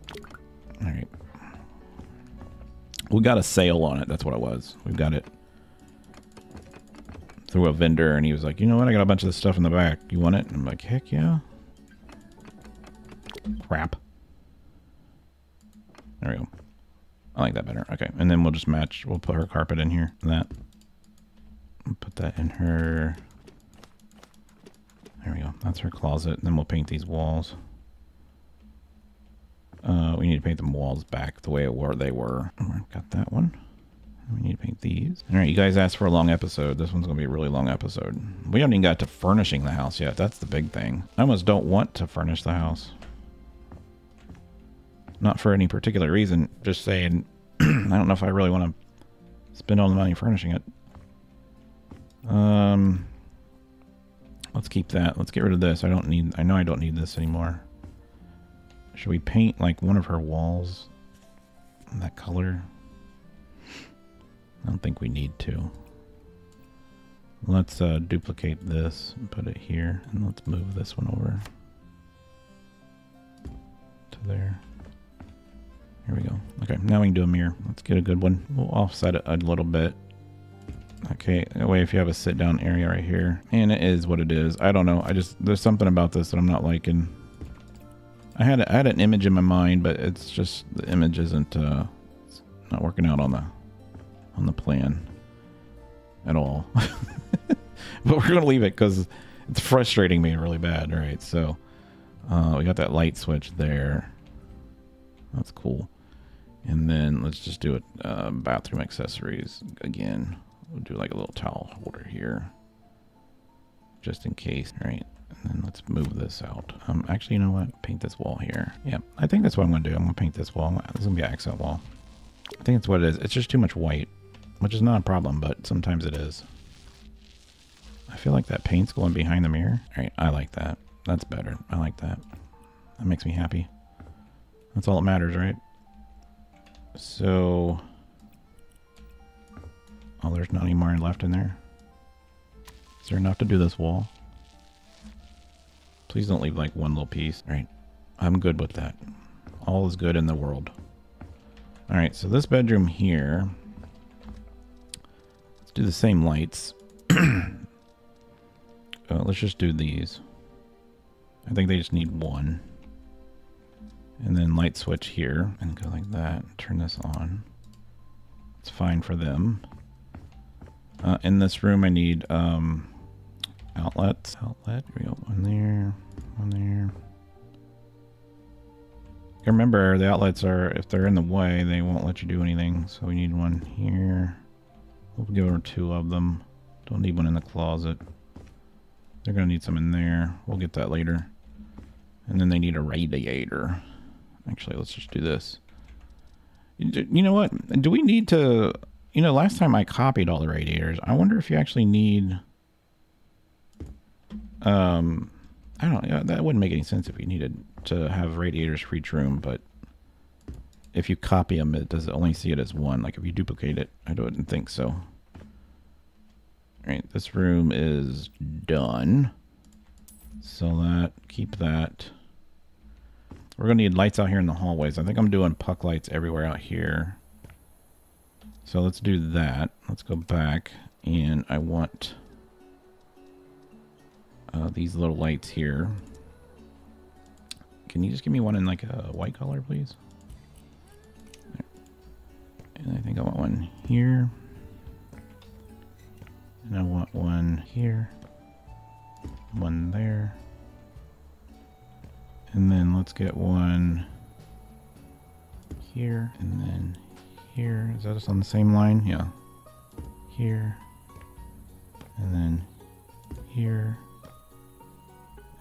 All right. We got a sale on it. That's what it was. We've got it through a vendor, and he was like, "You know what? I got a bunch of this stuff in the back. You want it?" And I'm like, "Heck yeah!" Crap. There we go. I like that better. Okay, and then we'll just match. We'll put her carpet in here. That. Put that in her. There we go. That's her closet. And then we'll paint these walls. Uh, we need to paint the walls back the way it were they were. Got that one. We need to paint these. All right, you guys asked for a long episode. This one's going to be a really long episode. We haven't even got to furnishing the house yet. That's the big thing. I almost don't want to furnish the house. Not for any particular reason. Just saying, [clears throat] I don't know if I really want to spend all the money furnishing it. Um, let's keep that. Let's get rid of this. I don't need, I know I don't need this anymore. Should we paint like one of her walls that color? I don't think we need to. Let's uh, duplicate this and put it here. And let's move this one over to there. Here we go. Okay, now we can do a mirror. Let's get a good one. We'll offset it a little bit. Okay, that way if you have a sit down area right here. And it is what it is. I don't know. I just, there's something about this that I'm not liking. I had, I had an image in my mind, but it's just, the image isn't, uh, not working out on the, on the plan at all. [laughs] but we're going to leave it because it's frustrating me really bad. All right, so uh, we got that light switch there. That's cool. And then let's just do it. Uh, bathroom accessories again. We'll do like a little towel holder here. Just in case. All right. And then let's move this out. Um, actually, you know what? Paint this wall here. Yeah, I think that's what I'm to do. I'm to paint this wall. This is to be an accent wall. I think it's what it is. It's just too much white, which is not a problem, but sometimes it is. I feel like that paint's going behind the mirror. All right, I like that. That's better. I like that. That makes me happy. That's all that matters, right? So... Oh, there's not any more left in there. Is there enough to do this wall? Please don't leave like one little piece. All right. I'm good with that. All is good in the world. All right. So this bedroom here. Let's do the same lights. [clears throat] uh, let's just do these. I think they just need one. And then light switch here and go like that. Turn this on. It's fine for them. Uh, in this room, I need um, outlets. Outlet. Go. One there. One there. Remember, the outlets are, if they're in the way, they won't let you do anything. So we need one here. We'll give her two of them. Don't need one in the closet. They're to need some in there. We'll get that later. And then they need a radiator. Actually, let's just do this. You know what? Do we need to... You know, last time I copied all the radiators, I wonder if you actually need... Um, I don't know. That wouldn't make any sense if you needed to have radiators for each room, but if you copy them, it does only see it as one. Like if you duplicate it, I don't think so. All right, this room is done. So that, keep that. We're gonna need lights out here in the hallways. I think I'm doing puck lights everywhere out here. So let's do that. Let's go back and I want uh, these little lights here. Can you just give me one in like a white color, please? And I think I want one here. And I want one here. One there. And then let's get one here and then here. Is that just on the same line? Yeah. Here. And then here.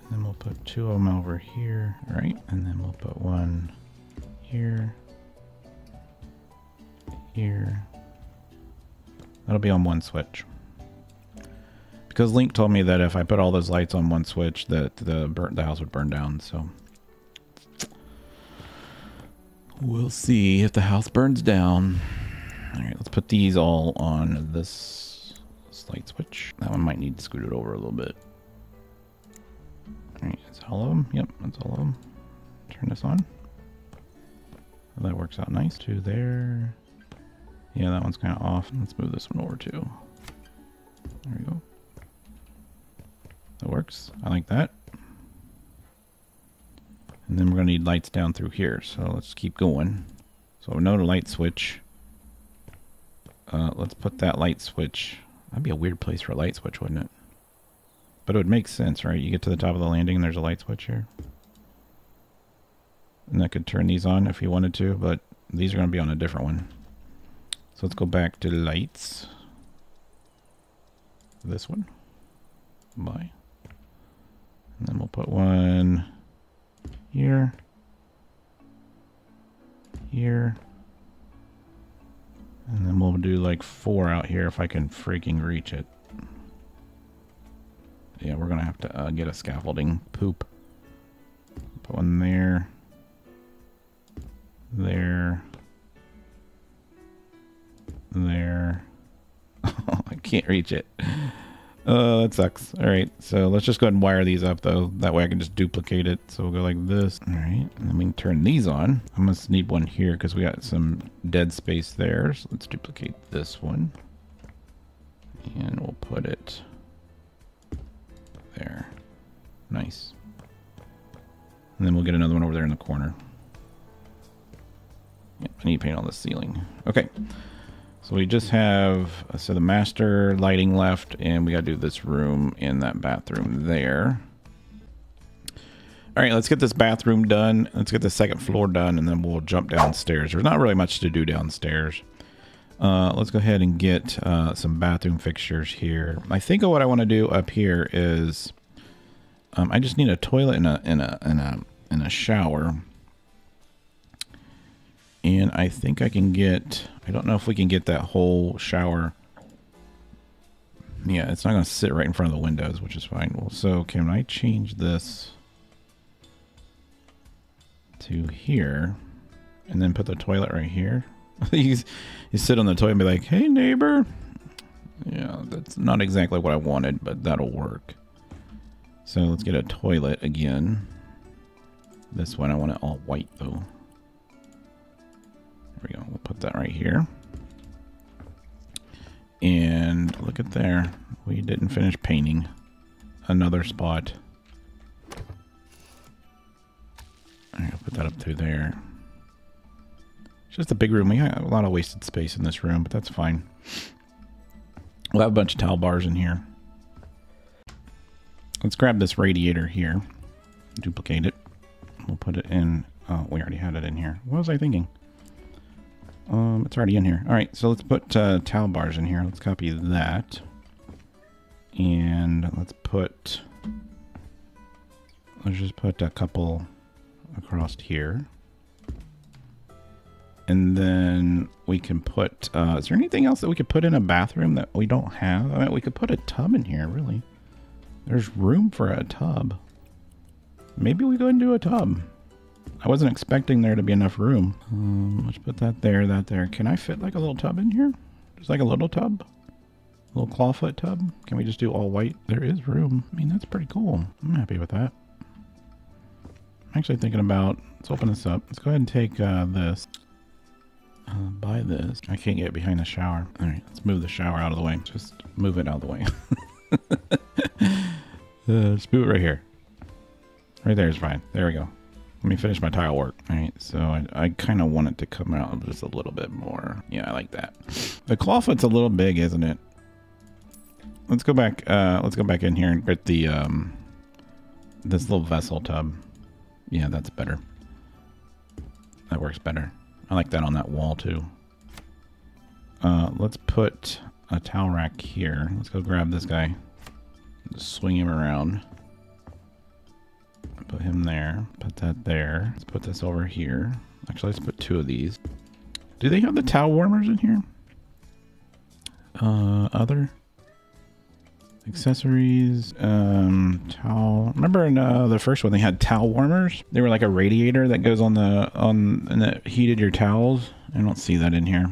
And then we'll put two of them over here, right? And then we'll put one here here. That'll be on one switch. Because Link told me that if I put all those lights on one switch, that the burn, the house would burn down. So we'll see if the house burns down. All right, let's put these all on this, this light switch. That one might need to scoot it over a little bit. All right, that's all of them. Yep, that's all of them. Turn this on. That works out nice. Two there. Yeah, that one's kind of off. Let's move this one over too. There we go. That works. I like that. And then we're going to need lights down through here. So let's keep going. So no light switch. Uh, let's put that light switch. That'd be a weird place for a light switch, wouldn't it? But it would make sense, right? You get to the top of the landing and there's a light switch here. And that could turn these on if you wanted to, but these are going to be on a different one. So let's go back to lights. This one. Bye. And then we'll put one here. Here. And then we'll do like four out here if I can freaking reach it. Yeah, we're to have to uh, get a scaffolding poop. Put one there. There there. [laughs] I can't reach it. Oh, that sucks. All right, so let's just go ahead and wire these up, though. That way I can just duplicate it. So we'll go like this. All right, and then we can turn these on. I must need one here because we got some dead space there. So let's duplicate this one. And we'll put it there. Nice. And then we'll get another one over there in the corner. Yep, I need to paint on the ceiling. Okay. So we just have, so the master lighting left, and we got to do this room and that bathroom there. All right, let's get this bathroom done. Let's get the second floor done, and then we'll jump downstairs. There's not really much to do downstairs. Uh, let's go ahead and get uh, some bathroom fixtures here. I think what I want to do up here is, um, I just need a toilet and a and a and a and a shower. And I think I can get, I don't know if we can get that whole shower. Yeah, it's not going to sit right in front of the windows, which is fine. Well, so can I change this to here and then put the toilet right here? [laughs] you, you sit on the toilet and be like, hey, neighbor. Yeah, that's not exactly what I wanted, but that'll work. So let's get a toilet again. This one, I want it all white, though. There we go. We'll put that right here. And look at there. We didn't finish painting another spot. I'll put that up through there. It's just a big room. We have a lot of wasted space in this room, but that's fine. We'll have a bunch of towel bars in here. Let's grab this radiator here. Duplicate it. We'll put it in. Oh, we already had it in here. What was I thinking? Um, it's already in here. All right, so let's put uh, towel bars in here. Let's copy that. And let's put, let's just put a couple across here. And then we can put, uh, is there anything else that we could put in a bathroom that we don't have? I mean, we could put a tub in here, really. There's room for a tub. Maybe we go and do a tub. I wasn't expecting there to be enough room. Um, let's put that there, that there. Can I fit like a little tub in here? Just like a little tub? A little clawfoot tub? Can we just do all white? There is room. I mean, that's pretty cool. I'm happy with that. I'm actually thinking about, let's open this up. Let's go ahead and take uh, this. Uh, buy this. I can't get behind the shower. All right, let's move the shower out of the way. Just move it out of the way. [laughs] uh, let's move it right here. Right there is fine. There we go. Let me finish my tile work. All right, so I, I kind of want it to come out just a little bit more. Yeah, I like that. The clawfoot's a little big, isn't it? Let's go back. Uh, let's go back in here and get the um, this little vessel tub. Yeah, that's better. That works better. I like that on that wall too. Uh, let's put a towel rack here. Let's go grab this guy. Just swing him around. Put him there. Put that there. Let's put this over here. Actually, let's put two of these. Do they have the towel warmers in here? Uh, other accessories, um, towel. Remember in uh, the first one they had towel warmers? They were like a radiator that goes on the on and that heated your towels. I don't see that in here.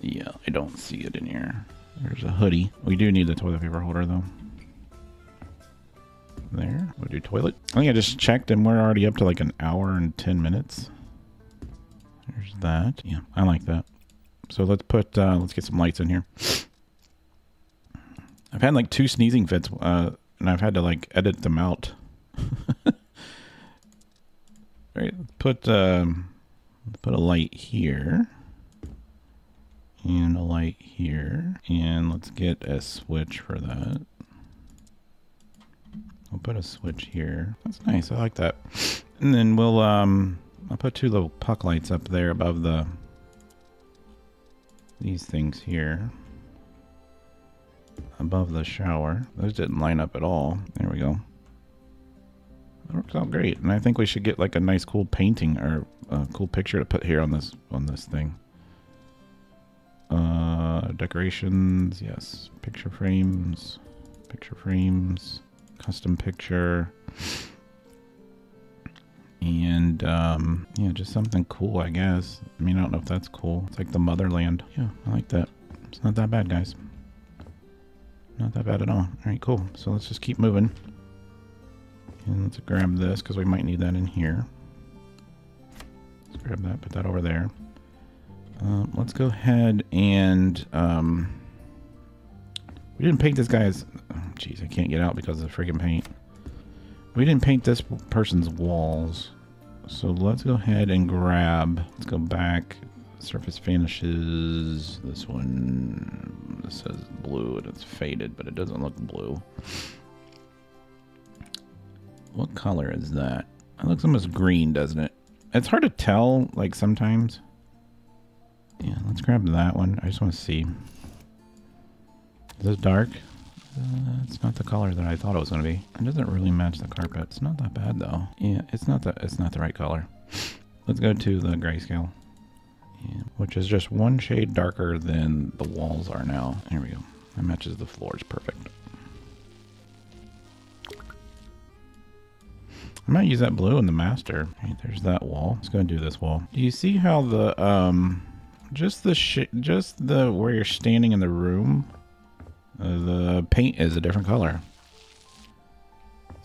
Yeah, I don't see it in here. There's a hoodie. We do need the toilet paper holder though there. We'll do toilet. I think I just checked and we're already up to like an hour and 10 minutes. There's that. Yeah, I like that. So let's put, uh, let's get some lights in here. I've had like two sneezing fits, uh, and I've had to like edit them out. [laughs] All right, put, um, put a light here. And a light here. And let's get a switch for that. We'll put a switch here. That's nice. I like that. And then we'll, um, I'll put two little puck lights up there above the, these things here. Above the shower. Those didn't line up at all. There we go. That works out great. And I think we should get like a nice cool painting or a cool picture to put here on this, on this thing. Uh, decorations, yes. Picture frames, picture frames custom picture. And, um, yeah, just something cool, I guess. I mean, I don't know if that's cool. It's like the motherland. Yeah, I like that. It's not that bad, guys. Not that bad at all. All right, cool. So let's just keep moving. And let's grab this because we might need that in here. Let's grab that, put that over there. Um, let's go ahead and um, we didn't paint this guy's Jeez, I can't get out because of the freaking paint. We didn't paint this person's walls. So let's go ahead and grab, let's go back. Surface finishes. This one, this says blue and it's faded, but it doesn't look blue. What color is that? It looks almost green, doesn't it? It's hard to tell, like, sometimes. Yeah, let's grab that one. I just want to see. Is this dark? Uh, it's not the color that I thought it was going to be. It doesn't really match the carpet. It's not that bad though. Yeah, it's not the it's not the right color. Let's go to the grayscale, yeah, which is just one shade darker than the walls are now. There we go. That matches the floors perfect. I might use that blue in the master. Right, there's that wall. Let's go and do this wall. Do you see how the um, just the just the where you're standing in the room the paint is a different color.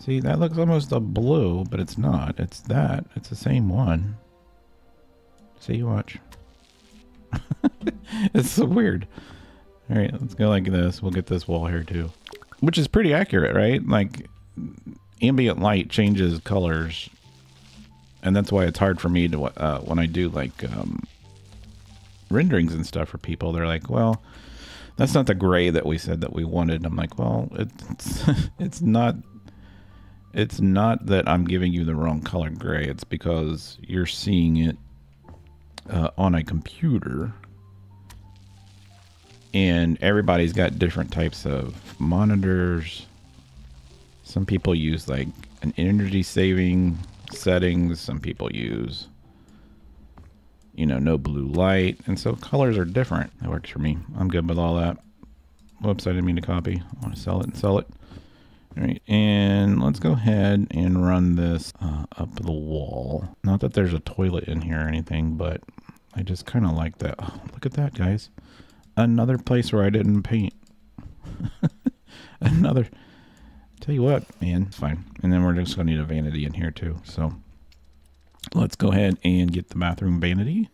See, that looks almost a blue, but it's not. It's that. It's the same one. See, you watch. [laughs] it's so weird. All right, let's go like this. We'll get this wall here too. Which is pretty accurate, right? Like, ambient light changes colors. And that's why it's hard for me to, uh, when I do like um, renderings and stuff for people, they're like, well, that's not the gray that we said that we wanted. I'm like, well, it's [laughs] it's not it's not that I'm giving you the wrong color gray. It's because you're seeing it uh, on a computer, and everybody's got different types of monitors. Some people use like an energy saving settings. Some people use you know, no blue light. And so colors are different. That works for me. I'm good with all that. Whoops, I didn't mean to copy. I want to sell it and sell it. All right, and let's go ahead and run this uh, up the wall. Not that there's a toilet in here or anything, but I just kind of like that. Oh, look at that, guys. Another place where I didn't paint. [laughs] Another. Tell you what, man, it's fine. And then we're just going to need a vanity in here too. So let's go ahead and get the bathroom vanity.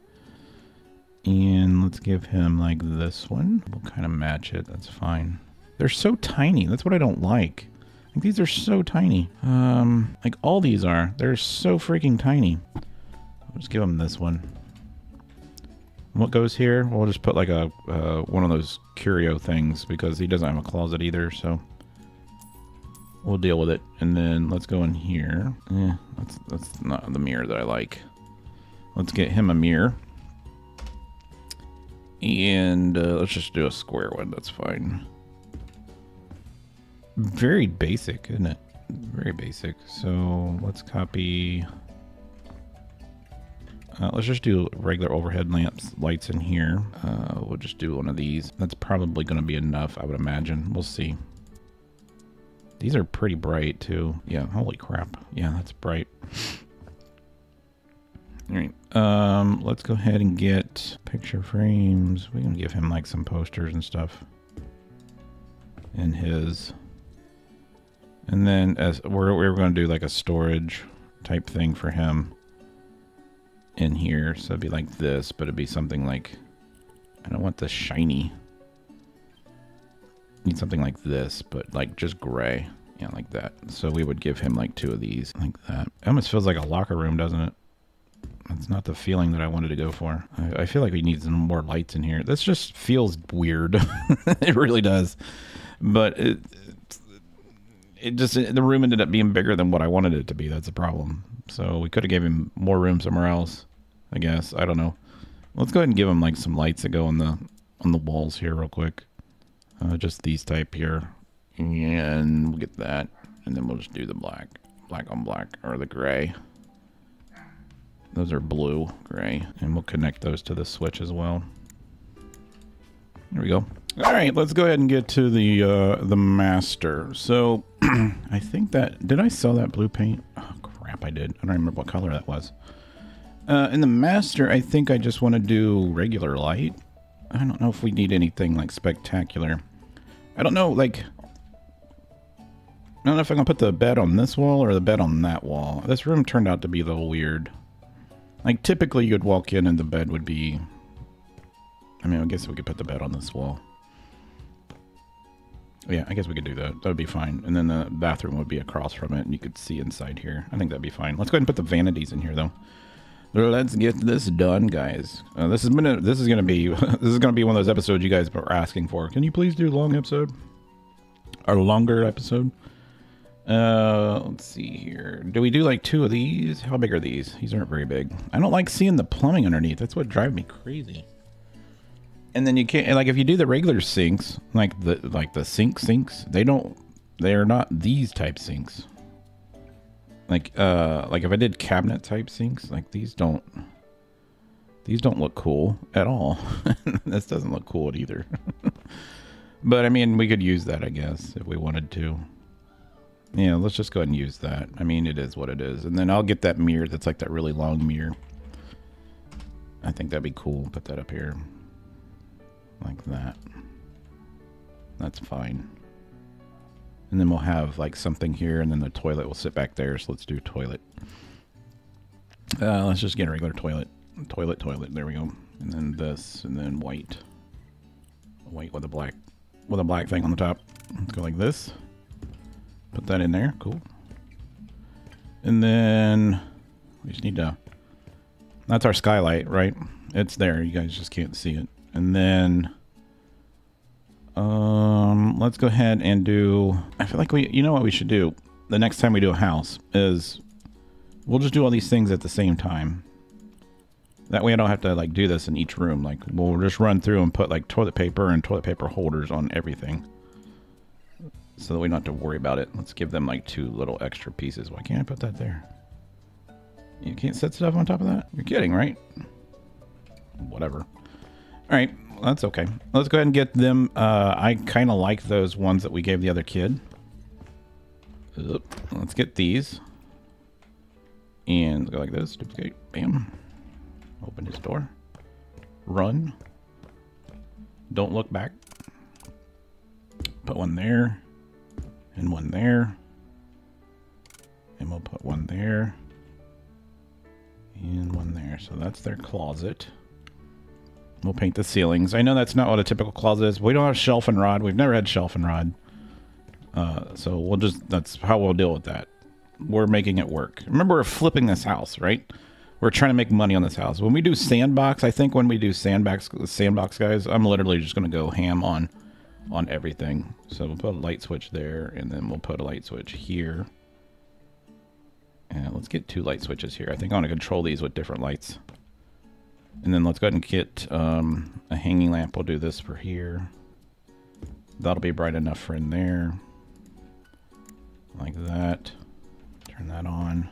And let's give him like this one. We'll kind of match it. That's fine. They're so tiny. That's what I don't like. Like these are so tiny. Um, like all these are. They're so freaking tiny. I'll just give them this one. What goes here? We'll just put like a uh, one of those curio things because he doesn't have a closet either. So we'll deal with it. And then let's go in here. Eh, that's that's not the mirror that I like. Let's get him a mirror. And uh, let's just do a square one. That's fine. Very basic, isn't it? Very basic. So let's copy. Uh, let's just do regular overhead lamps, lights in here. Uh, we'll just do one of these. That's probably going to be enough, I would imagine. We'll see. These are pretty bright, too. Yeah, holy crap. Yeah, that's bright. All right. Um, let's go ahead and get picture frames. We can give him like some posters and stuff in his. And then as we're we're going to do like a storage type thing for him in here. So it'd be like this, but it'd be something like I don't want the shiny. Need something like this, but like just gray. Yeah, like that. So we would give him like two of these, like that. It almost feels like a locker room, doesn't it? That's not the feeling that I wanted to go for. I, I feel like we need some more lights in here. This just feels weird. [laughs] it really does. But it, it, just the room ended up being bigger than what I wanted it to be. That's a problem. So we could have gave him more room somewhere else. I guess I don't know. Let's go ahead and give him like some lights that go on the on the walls here real quick. Uh, just these type here, and we'll get that, and then we'll just do the black, black on black or the gray. Those are blue, gray, and we'll connect those to the switch as well. There we go. All right, let's go ahead and get to the uh, the master. So [clears throat] I think that did I sell that blue paint? Oh crap, I did. I don't remember what color that was. Uh, in the master, I think I just want to do regular light. I don't know if we need anything like spectacular. I don't know, like I don't know if I'm gonna put the bed on this wall or the bed on that wall. This room turned out to be a little weird. Like, typically you'd walk in and the bed would be... I mean, I guess we could put the bed on this wall. Yeah, I guess we could do that. That would be fine. And then the bathroom would be across from it, and you could see inside here. I think that'd be fine. Let's go ahead and put the vanities in here, though. Let's get this done, guys. Uh, this is gonna. This is gonna be. [laughs] this is gonna be one of those episodes you guys are asking for. Can you please do a long episode? Or longer episode? Uh, let's see here. Do we do like two of these? How big are these? These aren't very big. I don't like seeing the plumbing underneath. That's what drives me crazy. And then you can't like if you do the regular sinks, like the like the sink sinks, they don't they are not these type sinks. Like uh like if I did cabinet type sinks, like these don't these don't look cool at all. [laughs] this doesn't look cool either. [laughs] but I mean, we could use that, I guess, if we wanted to. Yeah, let's just go ahead and use that. I mean, it is what it is. And then I'll get that mirror that's like that really long mirror. I think that'd be cool. Put that up here. Like that. That's fine. And then we'll have like something here and then the toilet will sit back there. So let's do toilet. Uh, let's just get a regular toilet. Toilet, toilet. There we go. And then this and then white. White with a black with a black thing on the top. Let's go like this. Put that in there. Cool. And then we just need to... That's our skylight, right? It's there. You guys just can't see it. And then... Um, let's go ahead and do... I feel like we... You know what we should do? The next time we do a house is... We'll just do all these things at the same time. That way I don't have to like do this in each room. Like we'll just run through and put like toilet paper and toilet paper holders on everything so that we don't have to worry about it. Let's give them like two little extra pieces. Why can't I put that there? You can't set stuff on top of that? You're kidding, right? whatever. All right, that's okay. Let's go ahead and get them. Uh, I kind of like those ones that we gave the other kid. Let's get these. And go like this. Duplicate. Bam. Open his door. Run. Don't look back. Put one there. And one there. And we'll put one there. And one there. So that's their closet. We'll paint the ceilings. I know that's not what a typical closet is. We don't have shelf and rod. We've never had shelf and rod. Uh, so we'll just, that's how we'll deal with that. We're making it work. Remember, we're flipping this house, right? We're trying to make money on this house. When we do sandbox, I think when we do sandbox, sandbox guys, I'm literally just going to go ham on, on everything. So we'll put a light switch there, and then we'll put a light switch here. And let's get two light switches here. I think I want to control these with different lights. And then let's go ahead and get um, a hanging lamp. We'll do this for here. That'll be bright enough for in there like that. Turn that on.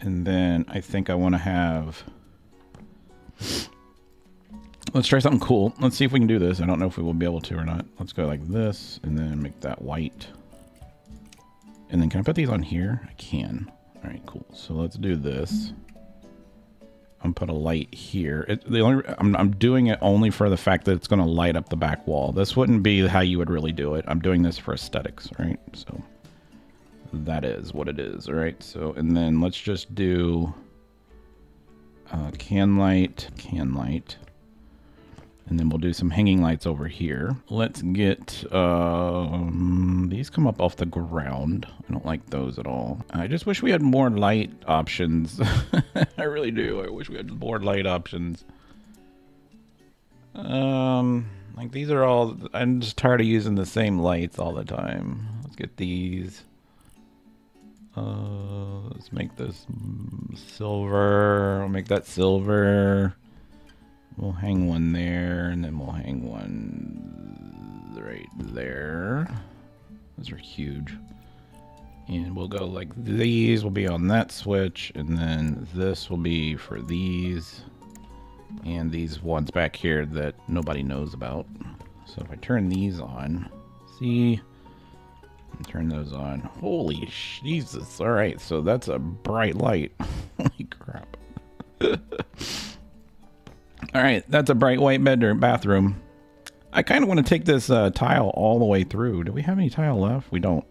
And then I think I want to have... Let's try something cool. Let's see if we can do this. I don't know if we will be able to or not. Let's go like this and then make that white. And then can I put these on here? I can. All right, cool. So let's do this. I'm put a light here. It, the only I'm, I'm doing it only for the fact that it's going to light up the back wall. This wouldn't be how you would really do it. I'm doing this for aesthetics, right? So that is what it is. All right. So, and then let's just do uh, can light, can light. And then we'll do some hanging lights over here. Let's get, um, these come up off the ground. I don't like those at all. I just wish we had more light options. [laughs] I really do. I wish we had more light options. Um, like these are all, I'm just tired of using the same lights all the time. Let's get these. Uh, let's make this silver. I'll make that silver. We'll hang one there, and then we'll hang one right there. Those are huge. And we'll go like these will be on that switch, and then this will be for these. And these ones back here that nobody knows about. So if I turn these on, see, turn those on. Holy Jesus. All right, so that's a bright light. [laughs] Holy crap. [laughs] all right, that's a bright white bedroom bathroom. I kind of want to take this uh, tile all the way through. Do we have any tile left? We don't.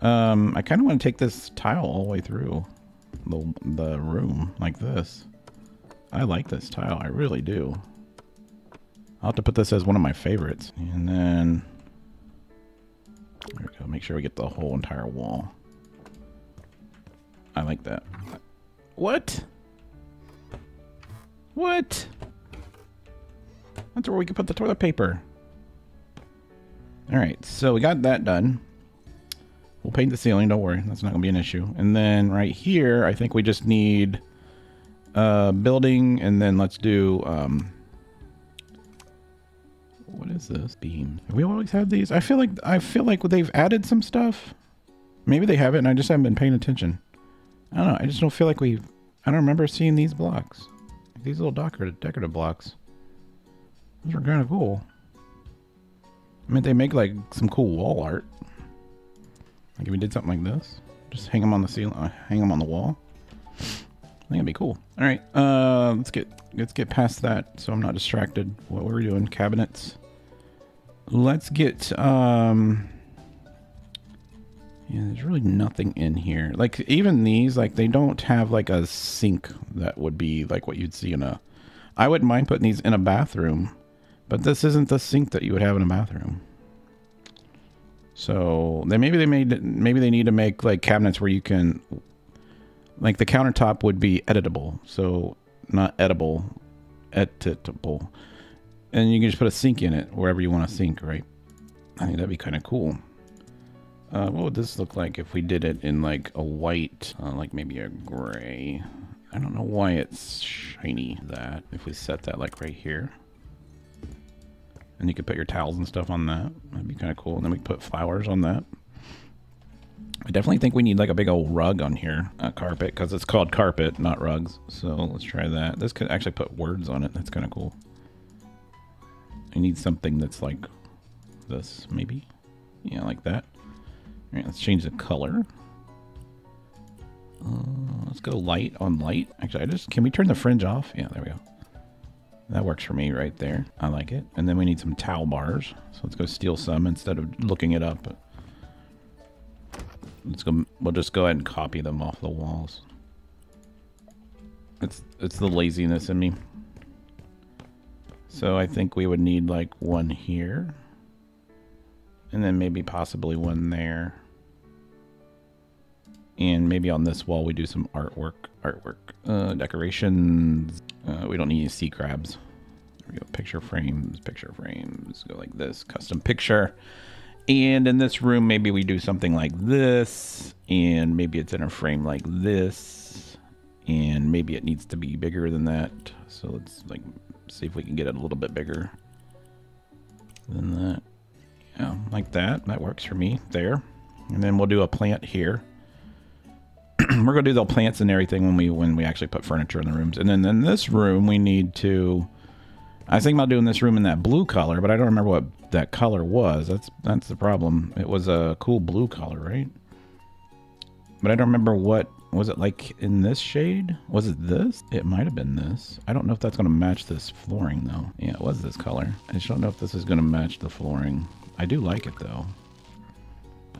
Um, I kind of want to take this tile all the way through the, the room like this. I like this tile. I really do. I'll have to put this as one of my favorites. And then there we go. Make sure we get the whole entire wall. I like that. What? What? That's where we can put the toilet paper. All right, so we got that done. We'll paint the ceiling, don't worry. That's not gonna be an issue. And then right here, I think we just need uh, building, and then let's do um, what is this? Beam. Have we always had these? I feel like I feel like they've added some stuff. Maybe they haven't, and I just haven't been paying attention. I don't know. I just don't feel like we. I don't remember seeing these blocks. These little decorative blocks. Those are kind of cool. I mean, they make like some cool wall art. Like if we did something like this, just hang them on the ceiling, uh, hang them on the wall. I think it'd be cool. All right, uh, let's get let's get past that, so I'm not distracted. What were we doing? Cabinets. Let's get, um, yeah, there's really nothing in here. Like, even these, like, they don't have, like, a sink that would be, like, what you'd see in a... I wouldn't mind putting these in a bathroom, but this isn't the sink that you would have in a bathroom. So, they maybe they made, maybe they need to make, like, cabinets where you can... Like, the countertop would be editable, so not edible, editable and you can just put a sink in it wherever you want a sink, right? I think that'd be kind of cool. Uh, what would this look like if we did it in like a white, uh, like maybe a gray? I don't know why it's shiny that. If we set that like right here. And you could put your towels and stuff on that. That'd be kind of cool. And then we put flowers on that. I definitely think we need like a big old rug on here, a carpet, because it's called carpet, not rugs. So let's try that. This could actually put words on it. That's kind of cool. I need something that's like this, maybe. Yeah, like that. All right, let's change the color. Uh, let's go light on light. Actually, I just, can we turn the fringe off? Yeah, there we go. That works for me right there. I like it. And then we need some towel bars. So let's go steal some instead of looking it up. Let's go, we'll just go ahead and copy them off the walls. It's, it's the laziness in me. So I think we would need like one here. And then maybe possibly one there. And maybe on this wall we do some artwork. Artwork. Uh, decorations. Uh, we don't need sea crabs. There we go. Picture frames. Picture frames. Go like this. Custom picture. And in this room, maybe we do something like this. And maybe it's in a frame like this. And maybe it needs to be bigger than that. So let's like see if we can get it a little bit bigger than that. Yeah, like that. That works for me there. And then we'll do a plant here. [clears throat] We're gonna do the plants and everything when we when we actually put furniture in the rooms. And then in this room we need to I think about doing this room in that blue color, but I don't remember what that color was. That's that's the problem. It was a cool blue color, right? But I don't remember what was it like in this shade? Was it this? It might have been this. I don't know if that's going to match this flooring though. Yeah, it was this color. I just don't know if this is going to match the flooring. I do like it though.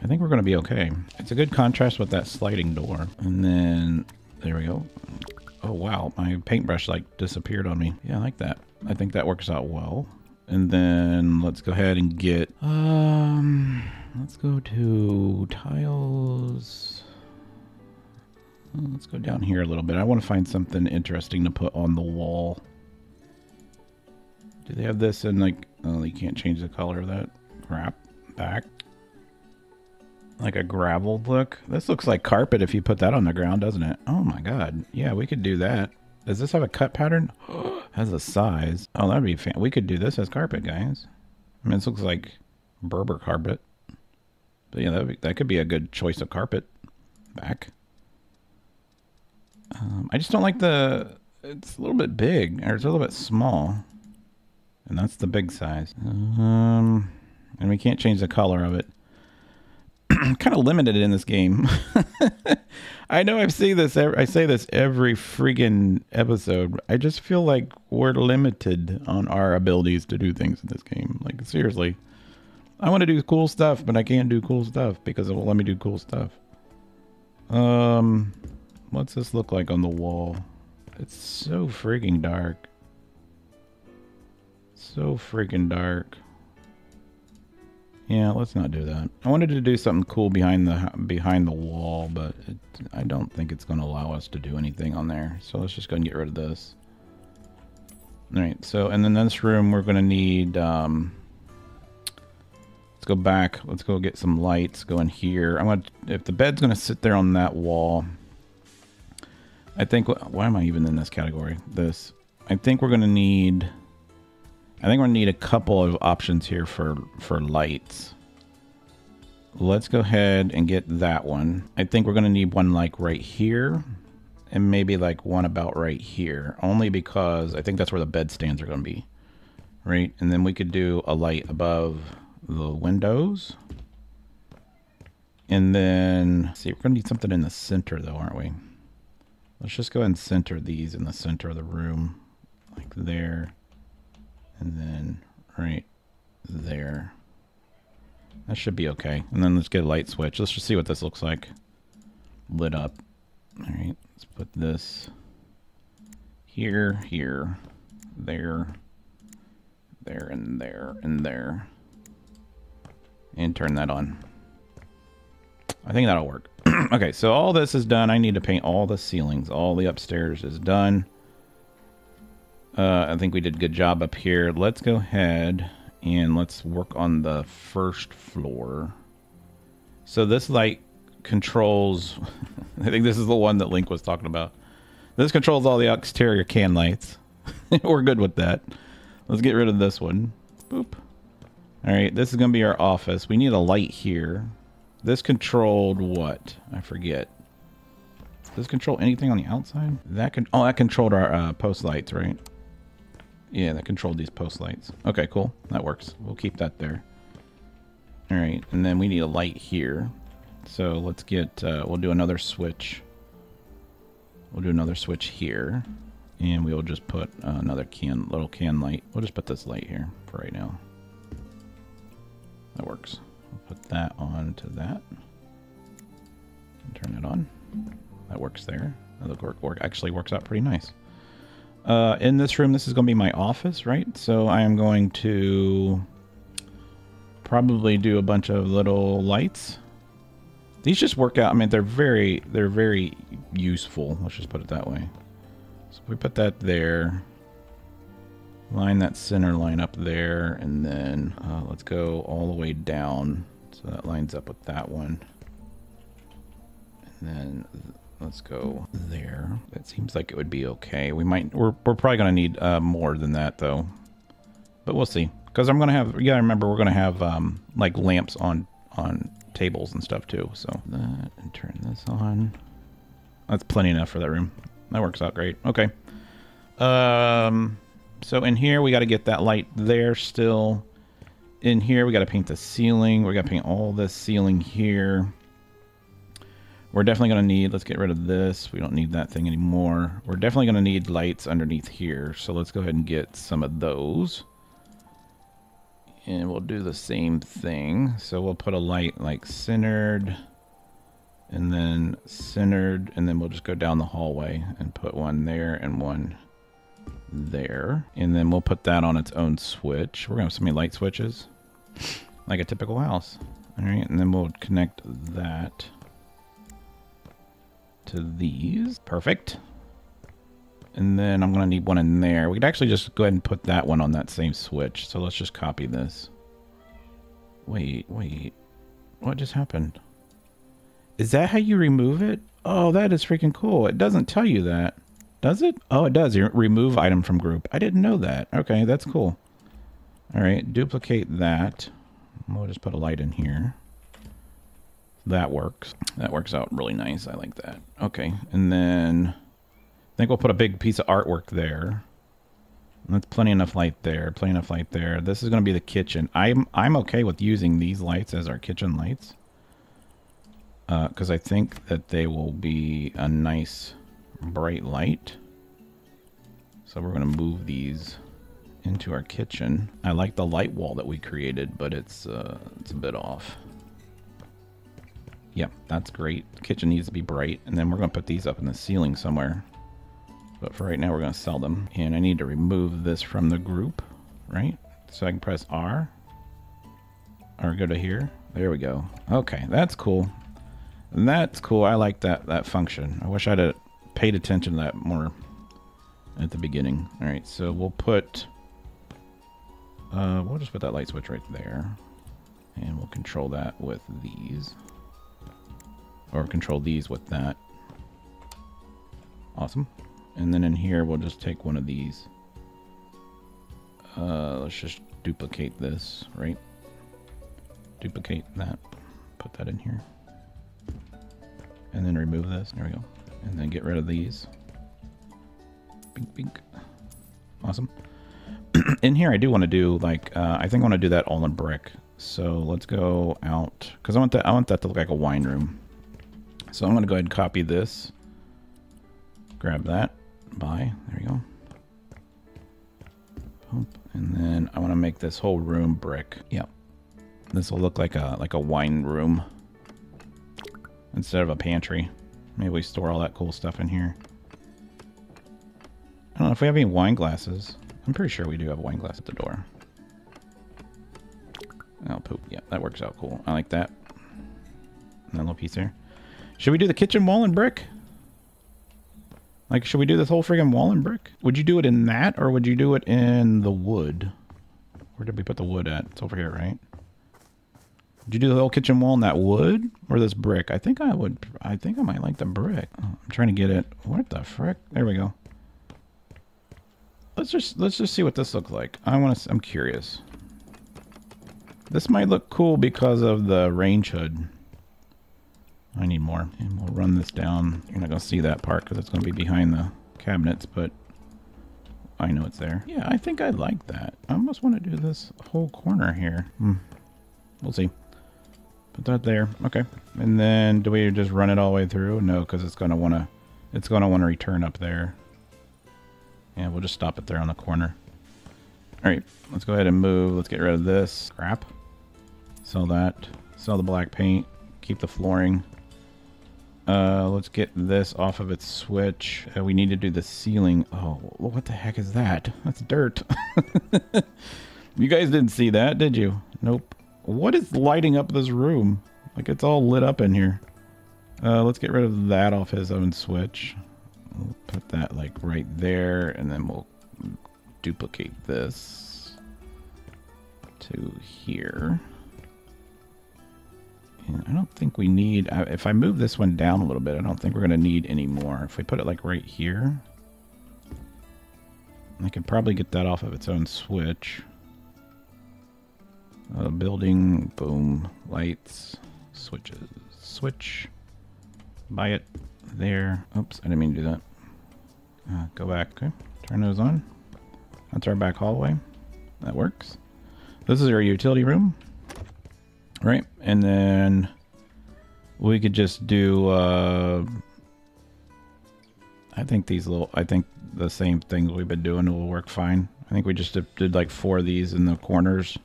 I think we're going to be okay. It's a good contrast with that sliding door. And then, there we go. Oh, wow. My paintbrush, like, disappeared on me. Yeah, I like that. I think that works out well. And then let's go ahead and get, um, let's go to tiles. Let's go down here a little bit. I want to find something interesting to put on the wall. Do they have this in like, oh, you can't change the color of that crap back. Like a gravel look. This looks like carpet if you put that on the ground, doesn't it? Oh my god. Yeah, we could do that. Does this have a cut pattern? [gasps] has a size. Oh, that'd be fan. We could do this as carpet, guys. I mean, this looks like Berber carpet. But yeah, that, that could be a good choice of carpet. Back. Um, I just don't like the... It's a little bit big, or it's a little bit small. And that's the big size. Um, and we can't change the color of it. [clears throat] kind of limited in this game. [laughs] I know I say this. I say this every freaking episode. I just feel like we're limited on our abilities to do things in this game. Like seriously, I want to do cool stuff, but I can't do cool stuff because it won't let me do cool stuff. Um, what's this look like on the wall? It's so freaking dark. So freaking dark. Yeah, let's not do that. I wanted to do something cool behind the behind the wall, but it, I don't think it's going to allow us to do anything on there. So let's just go and get rid of this. All right, so and then this room we're going to need. Um, let's go back. Let's go get some lights. Go in here. I'm going to if the bed's going to sit there on that wall. I think. Why am I even in this category? This. I think we're going to need. I think we're gonna need a couple of options here for, for lights. Let's go ahead and get that one. I think we're gonna need one like right here and maybe like one about right here, only because I think that's where the bed stands are gonna be, right? And then we could do a light above the windows. And then, see, we're gonna need something in the center though, aren't we? Let's just go ahead and center these in the center of the room, like there and then right there. That should be okay. And then let's get a light switch. Let's just see what this looks like. Lit up. All right, let's put this here, here, there, there, and there, and there. And turn that on. I think that'll work. [clears throat] okay, so all this is done. I need to paint all the ceilings. All the upstairs is done. Uh, I think we did a good job up here. Let's go ahead and let's work on the first floor. So this light controls, [laughs] I think this is the one that Link was talking about. This controls all the exterior can lights. [laughs] We're good with that. Let's get rid of this one. Boop. All right, this is going to be our office. We need a light here. This controlled what? I forget. Does this control anything on the outside? That can oh that controlled our uh, post lights, right? Yeah, that controlled these post lights. Okay, cool. That works. We'll keep that there. All right, and then we need a light here. So let's get, uh, we'll do another switch. We'll do another switch here. And we'll just put uh, another can, little can light. We'll just put this light here for right now. That works. We'll put that on to that. And turn it on. That works there. That work, work actually works out pretty nice. Uh, in this room, this is going to be my office, right? So I am going to probably do a bunch of little lights. These just work out. I mean, they're very, they're very useful. Let's just put it that way. So we put that there. Line that center line up there, and then uh, let's go all the way down. So that lines up with that one. And then let's go there. That seems like it would be okay. We might, we're, we're probably going to need uh, more than that though. But we'll see. Because I'm going to have, you got to remember, we're going to have um, like lamps on, on tables and stuff too. So that, and turn this on. That's plenty enough for that room. That works out great. Okay. Um, so in here, we got to get that light there still. In here, we got to paint the ceiling. We got to paint all this ceiling here. We're definitely going to need, let's get rid of this. We don't need that thing anymore. We're definitely going to need lights underneath here. So let's go ahead and get some of those. And we'll do the same thing. So we'll put a light like centered and then centered. And then we'll just go down the hallway and put one there and one there. And then we'll put that on its own switch. We're going to have so many light switches, like a typical house. All right, and then we'll connect that to these. Perfect. And then I'm going to need one in there. We could actually just go ahead and put that one on that same switch. So let's just copy this. Wait, wait. What just happened? Is that how you remove it? Oh, that is freaking cool. It doesn't tell you that. Does it? Oh, it does. You remove item from group. I didn't know that. Okay, that's cool. All right, duplicate that. We'll just put a light in here. That works. That works out really nice. I like that. Okay, and then I think we'll put a big piece of artwork there. That's plenty enough light there. Plenty enough light there. This is going to be the kitchen. I'm I'm okay with using these lights as our kitchen lights. Because uh, I think that they will be a nice bright light. So we're going to move these into our kitchen. I like the light wall that we created, but it's uh, it's a bit off. Yep, that's great. Kitchen needs to be bright. And then we're going to put these up in the ceiling somewhere. But for right now, we're going to sell them. And I need to remove this from the group, right? So I can press R. Or go to here. There we go. Okay, that's cool. That's cool. I like that, that function. I wish I'd have paid attention to that more at the beginning. All right, so we'll put... Uh, we'll just put that light switch right there. And we'll control that with these. Or control these with that. Awesome. And then in here, we'll just take one of these. Uh, let's just duplicate this, right? Duplicate that. Put that in here. And then remove this. There we go. And then get rid of these. Bink, bink. Awesome. [clears throat] in here, I do want to do, like, uh, I think I want to do that all in brick. So let's go out. Because I want that I want that to look like a wine room. So I'm going to go ahead and copy this. Grab that. Buy. There we go. And then I want to make this whole room brick. Yep. This will look like a like a wine room instead of a pantry. Maybe we store all that cool stuff in here. I don't know if we have any wine glasses. I'm pretty sure we do have a wine glass at the door. Oh, poop. Yeah, that works out cool. I like that. that little piece there. Should we do the kitchen wall in brick? Like, should we do this whole friggin' wall in brick? Would you do it in that, or would you do it in the wood? Where did we put the wood at? It's over here, right? Would you do the whole kitchen wall in that wood or this brick? I think I would. I think I might like the brick. Oh, I'm trying to get it. What the frick? There we go. Let's just let's just see what this looks like. I want to. I'm curious. This might look cool because of the range hood. I need more. And we'll run this down. You're not going to see that part because it's going to be behind the cabinets, but I know it's there. Yeah, I think I like that. I almost want to do this whole corner here. Hmm. We'll see. Put that there. Okay. And then do we just run it all the way through? No, because it's going to want to it's going to want to return up there. Yeah, we'll just stop it there on the corner. All right, let's go ahead and move. Let's get rid of this crap. Sell that. Sell the black paint. Keep the flooring. Uh, let's get this off of its switch. Uh, we need to do the ceiling. Oh, what the heck is that? That's dirt. [laughs] you guys didn't see that, did you? Nope. What is lighting up this room? Like it's all lit up in here. Uh, let's get rid of that off his own switch. We'll put that like right there and then we'll duplicate this to here. And I don't think we need, if I move this one down a little bit, I don't think we're going to need any more. If we put it like right here, I could probably get that off of its own switch. Uh, building, boom, lights, switches, switch, buy it there. Oops, I didn't mean to do that. Uh, go back, okay, turn those on. That's our back hallway. That works. This is our utility room. Right, and then we could just do, uh, I think these little, I think the same things we've been doing will work fine. I think we just did, like four of these in the corners.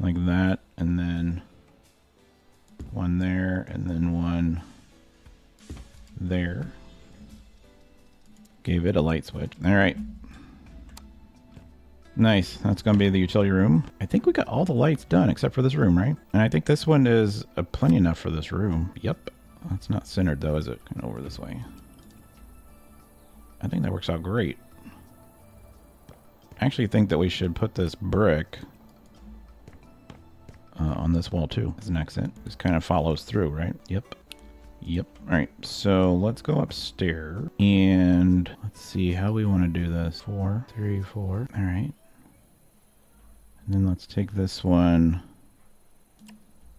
Like that, and then one there, and then one there. Gave it a light switch. All right. Nice. That's going to be the utility room. I think we got all the lights done except for this room, right? And I think this one is uh, plenty enough for this room. Yep. That's not centered though, is it? Of over this way. I think that works out great. I actually think that we should put this brick uh, on this wall too as an accent. This kind of follows through, right? Yep. Yep. All right. So let's go upstairs and let's see how we want to do this. Four, three, four. All right. And then let's take this one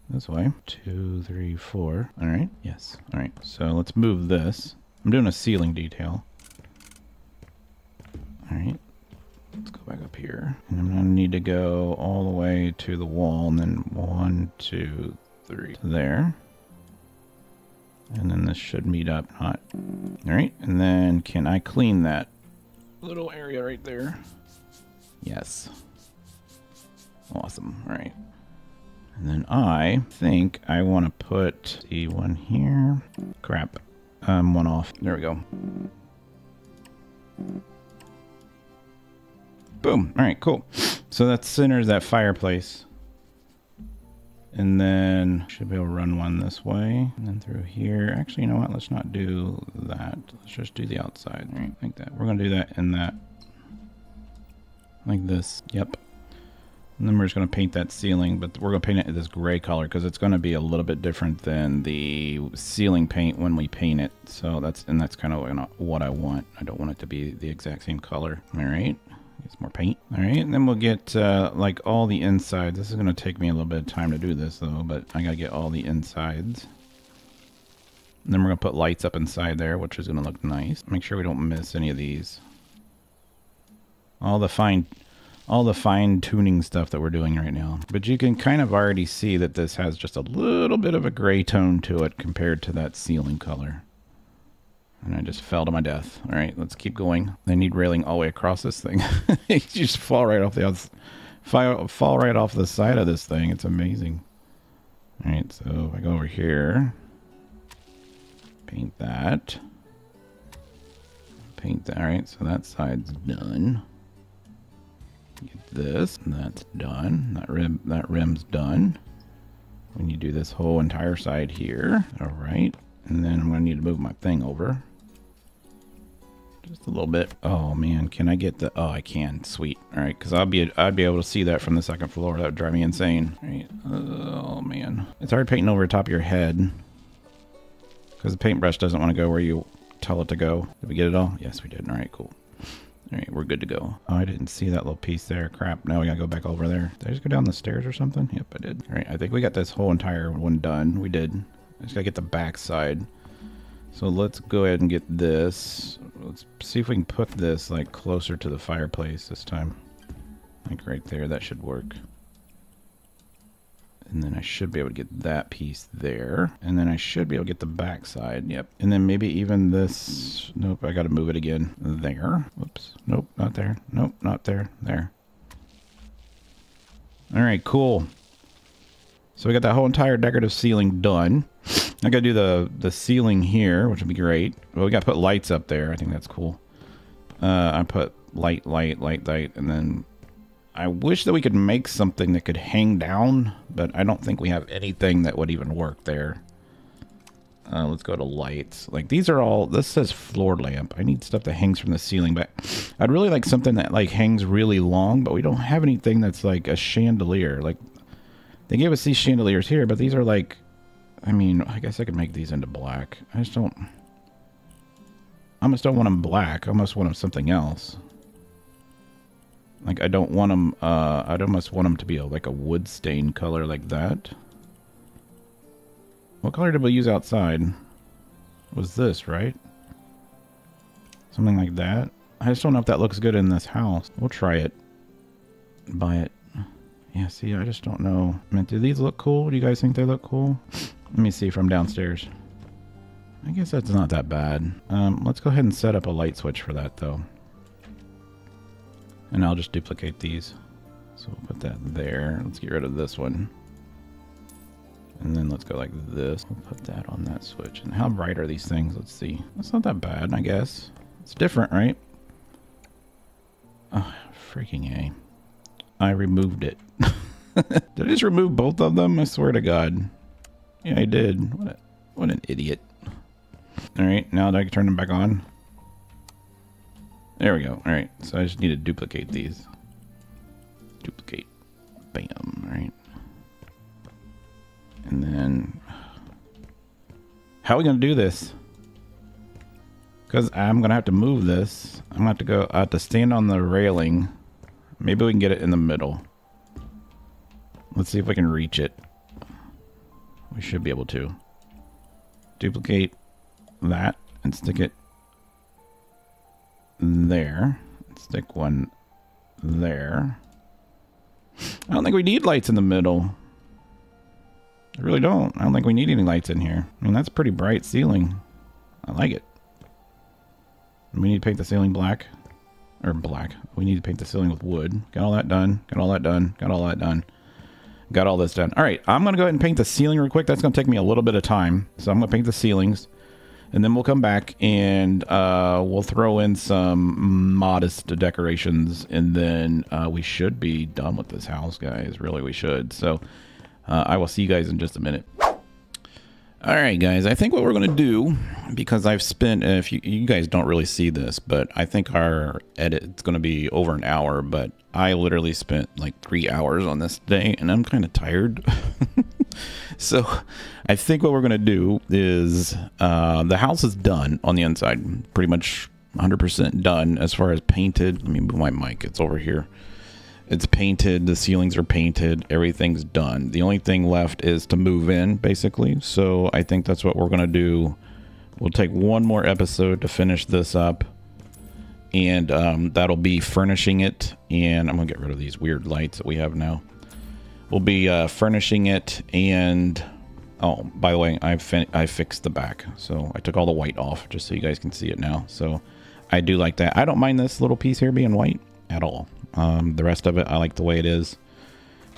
this way. Two, three, four. All right. Yes. All right. So let's move this. I'm doing a ceiling detail. All right. Let's go back up here. And I'm going to need to go all the way to the wall and then one, two, three. There. And then this should meet up, not. All right. And then can I clean that little area right there? Yes. Awesome. All right. And then I think I want to put the one here. Crap. Um, one off. There we go. Boom. All right, cool. So that centers that fireplace. And then should be able to run one this way and then through here. Actually, you know what? Let's not do that. Let's just do the outside, right? Like that. We're going to do that in that. Like this. Yep. And then we're just going to paint that ceiling, but we're going to paint it this gray color because it's going to be a little bit different than the ceiling paint when we paint it. So that's, and that's kind of what I want. I don't want it to be the exact same color. All right. Get some more paint. All right. And then we'll get uh, like all the insides. This is going to take me a little bit of time to do this though, but I got to get all the insides. And then we're going to put lights up inside there, which is going to look nice. Make sure we don't miss any of these. All the fine all the fine tuning stuff that we're doing right now. But you can kind of already see that this has just a little bit of a gray tone to it compared to that ceiling color. And I just fell to my death. All right, let's keep going. I need railing all the way across this thing. [laughs] you just fall right off the fall, fall right off the side of this thing. It's amazing. All right, so if I go over here, paint that. Paint that. All right, so that side's done. Get this, that's done. That rim, that rim's done. We need to do this whole entire side here. All right, and then I'm gonna need to move my thing over. Just a little bit. Oh man, can I get the? Oh, I can. Sweet. All right, because I'll be I'd be able to see that from the second floor. That would drive me insane. All right. Oh man, it's hard painting over the top of your head because the paintbrush doesn't want to go where you tell it to go. Did we get it all? Yes, we did. All right, cool. All right, we're good to go. Oh, I didn't see that little piece there. Crap. Now we gotta go back over there. Did I just go down the stairs or something? Yep, I did. All right, I think we got this whole entire one done. We did. I just gotta get the back side. So let's go ahead and get this. Let's see if we can put this like closer to the fireplace this time. Like right there, that should work. And then I should be able to get that piece there. And then I should be able to get the back side. Yep. And then maybe even this. Nope, I got to move it again. There. Whoops. Nope, not there. Nope, not there. There. All right, cool. So we got that whole entire decorative ceiling done. I got to do the, the ceiling here, which would be great. Well, we got to put lights up there. I think that's cool. Uh, I put light, light, light, light, and then I wish that we could make something that could hang down, but I don't think we have anything that would even work there. Uh, let's go to lights. Like these are all, this says floor lamp. I need stuff that hangs from the ceiling, but I'd really like something that like hangs really long, but we don't have anything that's like a chandelier. Like they gave us these chandeliers here, but these are like, I mean, I guess I could make these into black. I just don't, I almost don't want them black. I almost want them something else. Like, I don't want them, uh, I'd almost want them to be a, like a wood stain color like that. What color did we use outside? Was this, right? Something like that. I just don't know if that looks good in this house. We'll try it. Buy it. Yeah, see, I just don't know. I mean, do these look cool? Do you guys think they look cool? [sniffs] Let me see from downstairs. I guess that's not that bad. Um, let's go ahead and set up a light switch for that, though. And I'll just duplicate these. So we'll put that there. Let's get rid of this one. And then let's go like this. We'll put that on that switch. And how bright are these things? Let's see. That's not that bad, I guess. It's different, right? Oh, freaking A. I removed it. [laughs] did I just remove both of them? I swear to God. Yeah, I did. What, a, what an idiot. All right, now that I can turn them back on. There we go. All right. So I just need to duplicate these. Duplicate. Bam. All right. And then... How are we going to do this? Because I'm going to have to move this. I'm going to have to go... I have to stand on the railing. Maybe we can get it in the middle. Let's see if we can reach it. We should be able to. Duplicate that and stick it there. Stick one there. I don't think we need lights in the middle. I really don't. I don't think we need any lights in here. I mean, that's pretty bright ceiling. I like it. We need to paint the ceiling black. Or black. We need to paint the ceiling with wood. Got all that done. Got all that done. Got all that done. Got all this done. All right, I'm going to go ahead and paint the ceiling real quick. That's going to take me a little bit of time. So I'm going to paint the ceilings and then we'll come back and uh, we'll throw in some modest decorations, and then uh, we should be done with this house, guys. Really, we should. So uh, I will see you guys in just a minute. All right, guys. I think what we're going to do, because I've spent, if you, you guys don't really see this, but I think our edit is going to be over an hour, but I literally spent like three hours on this day, and I'm kind of tired. [laughs] so I think what we're going to do is uh, the house is done on the inside, pretty much 100% done as far as painted. Let me move my mic, it's over here. It's painted, the ceilings are painted, everything's done. The only thing left is to move in, basically. So I think that's what we're going to do. We'll take one more episode to finish this up. And um, that'll be furnishing it. And I'm going to get rid of these weird lights that we have now. We'll be uh, furnishing it and oh by the way I, I fixed the back. So I took all the white off just so you guys can see it now. So I do like that. I don't mind this little piece here being white at all. Um, the rest of it I like the way it is.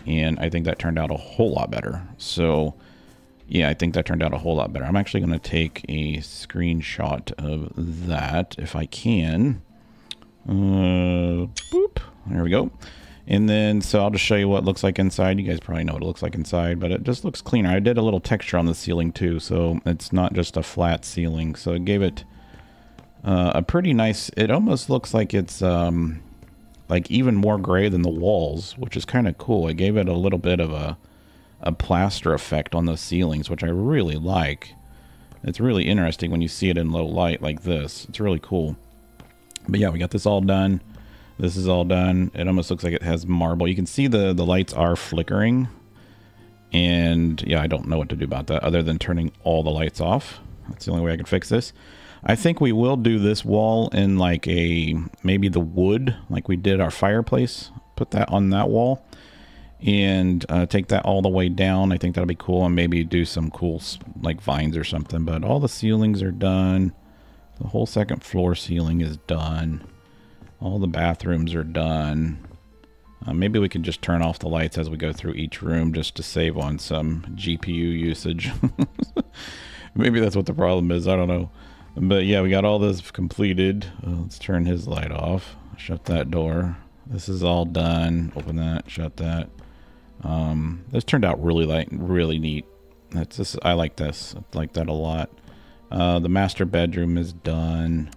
And I think that turned out a whole lot better. So yeah I think that turned out a whole lot better. I'm actually going to take a screenshot of that if I can. Uh, boop. There we go and then, so I'll just show you what it looks like inside. You guys probably know what it looks like inside, but it just looks cleaner. I did a little texture on the ceiling too, so it's not just a flat ceiling. So it gave it uh, a pretty nice, it almost looks like it's um, like even more gray than the walls, which is kind of cool. It gave it a little bit of a, a plaster effect on the ceilings, which I really like. It's really interesting when you see it in low light like this. It's really cool. But yeah, we got this all done. This is all done. It almost looks like it has marble. You can see the, the lights are flickering. And yeah, I don't know what to do about that other than turning all the lights off. That's the only way I can fix this. I think we will do this wall in like a, maybe the wood, like we did our fireplace. Put that on that wall and uh, take that all the way down. I think that'll be cool and maybe do some cool like vines or something. But all the ceilings are done. The whole second floor ceiling is done. All the bathrooms are done. Uh, maybe we can just turn off the lights as we go through each room just to save on some GPU usage. [laughs] maybe that's what the problem is. I don't know. But yeah, we got all this completed. Uh, let's turn his light off. Shut that door. This is all done. Open that. Shut that. Um, this turned out really like really neat. That's just I like this. I like that a lot. Uh, the master bedroom is done,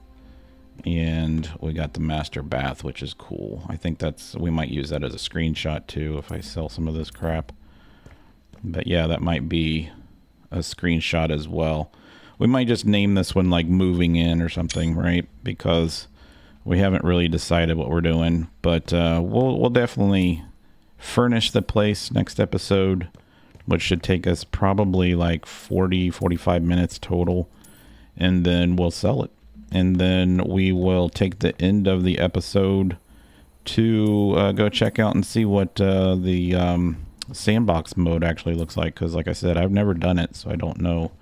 and we got the master bath, which is cool. I think that's we might use that as a screenshot too if I sell some of this crap. But yeah, that might be a screenshot as well. We might just name this one like moving in or something, right? Because we haven't really decided what we're doing, but uh, we'll we'll definitely furnish the place next episode, which should take us probably like 40, 45 minutes total. And then we'll sell it. And then we will take the end of the episode to uh, go check out and see what uh, the um, sandbox mode actually looks like. Because, like I said, I've never done it, so I don't know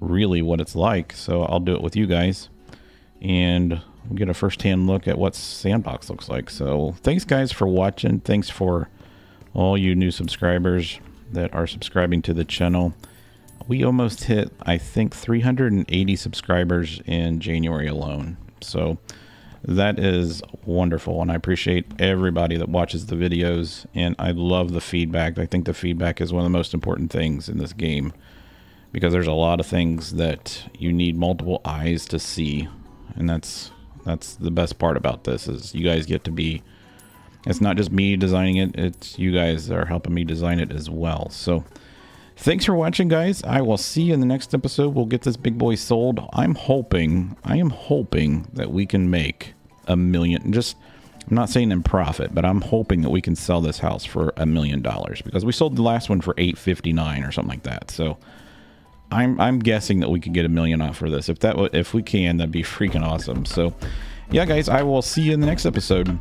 really what it's like. So I'll do it with you guys. And get a first-hand look at what Sandbox looks like. So thanks, guys, for watching. Thanks for all you new subscribers that are subscribing to the channel. We almost hit, I think, 380 subscribers in January alone. So that is wonderful, and I appreciate everybody that watches the videos, and I love the feedback. I think the feedback is one of the most important things in this game because there's a lot of things that you need multiple eyes to see, and that's that's the best part about this is you guys get to be it's not just me designing it it's you guys are helping me design it as well so thanks for watching guys i will see you in the next episode we'll get this big boy sold i'm hoping i am hoping that we can make a million just i'm not saying in profit but i'm hoping that we can sell this house for a million dollars because we sold the last one for 859 or something like that so I'm I'm guessing that we could get a million off for this. If that if we can, that'd be freaking awesome. So, yeah, guys, I will see you in the next episode.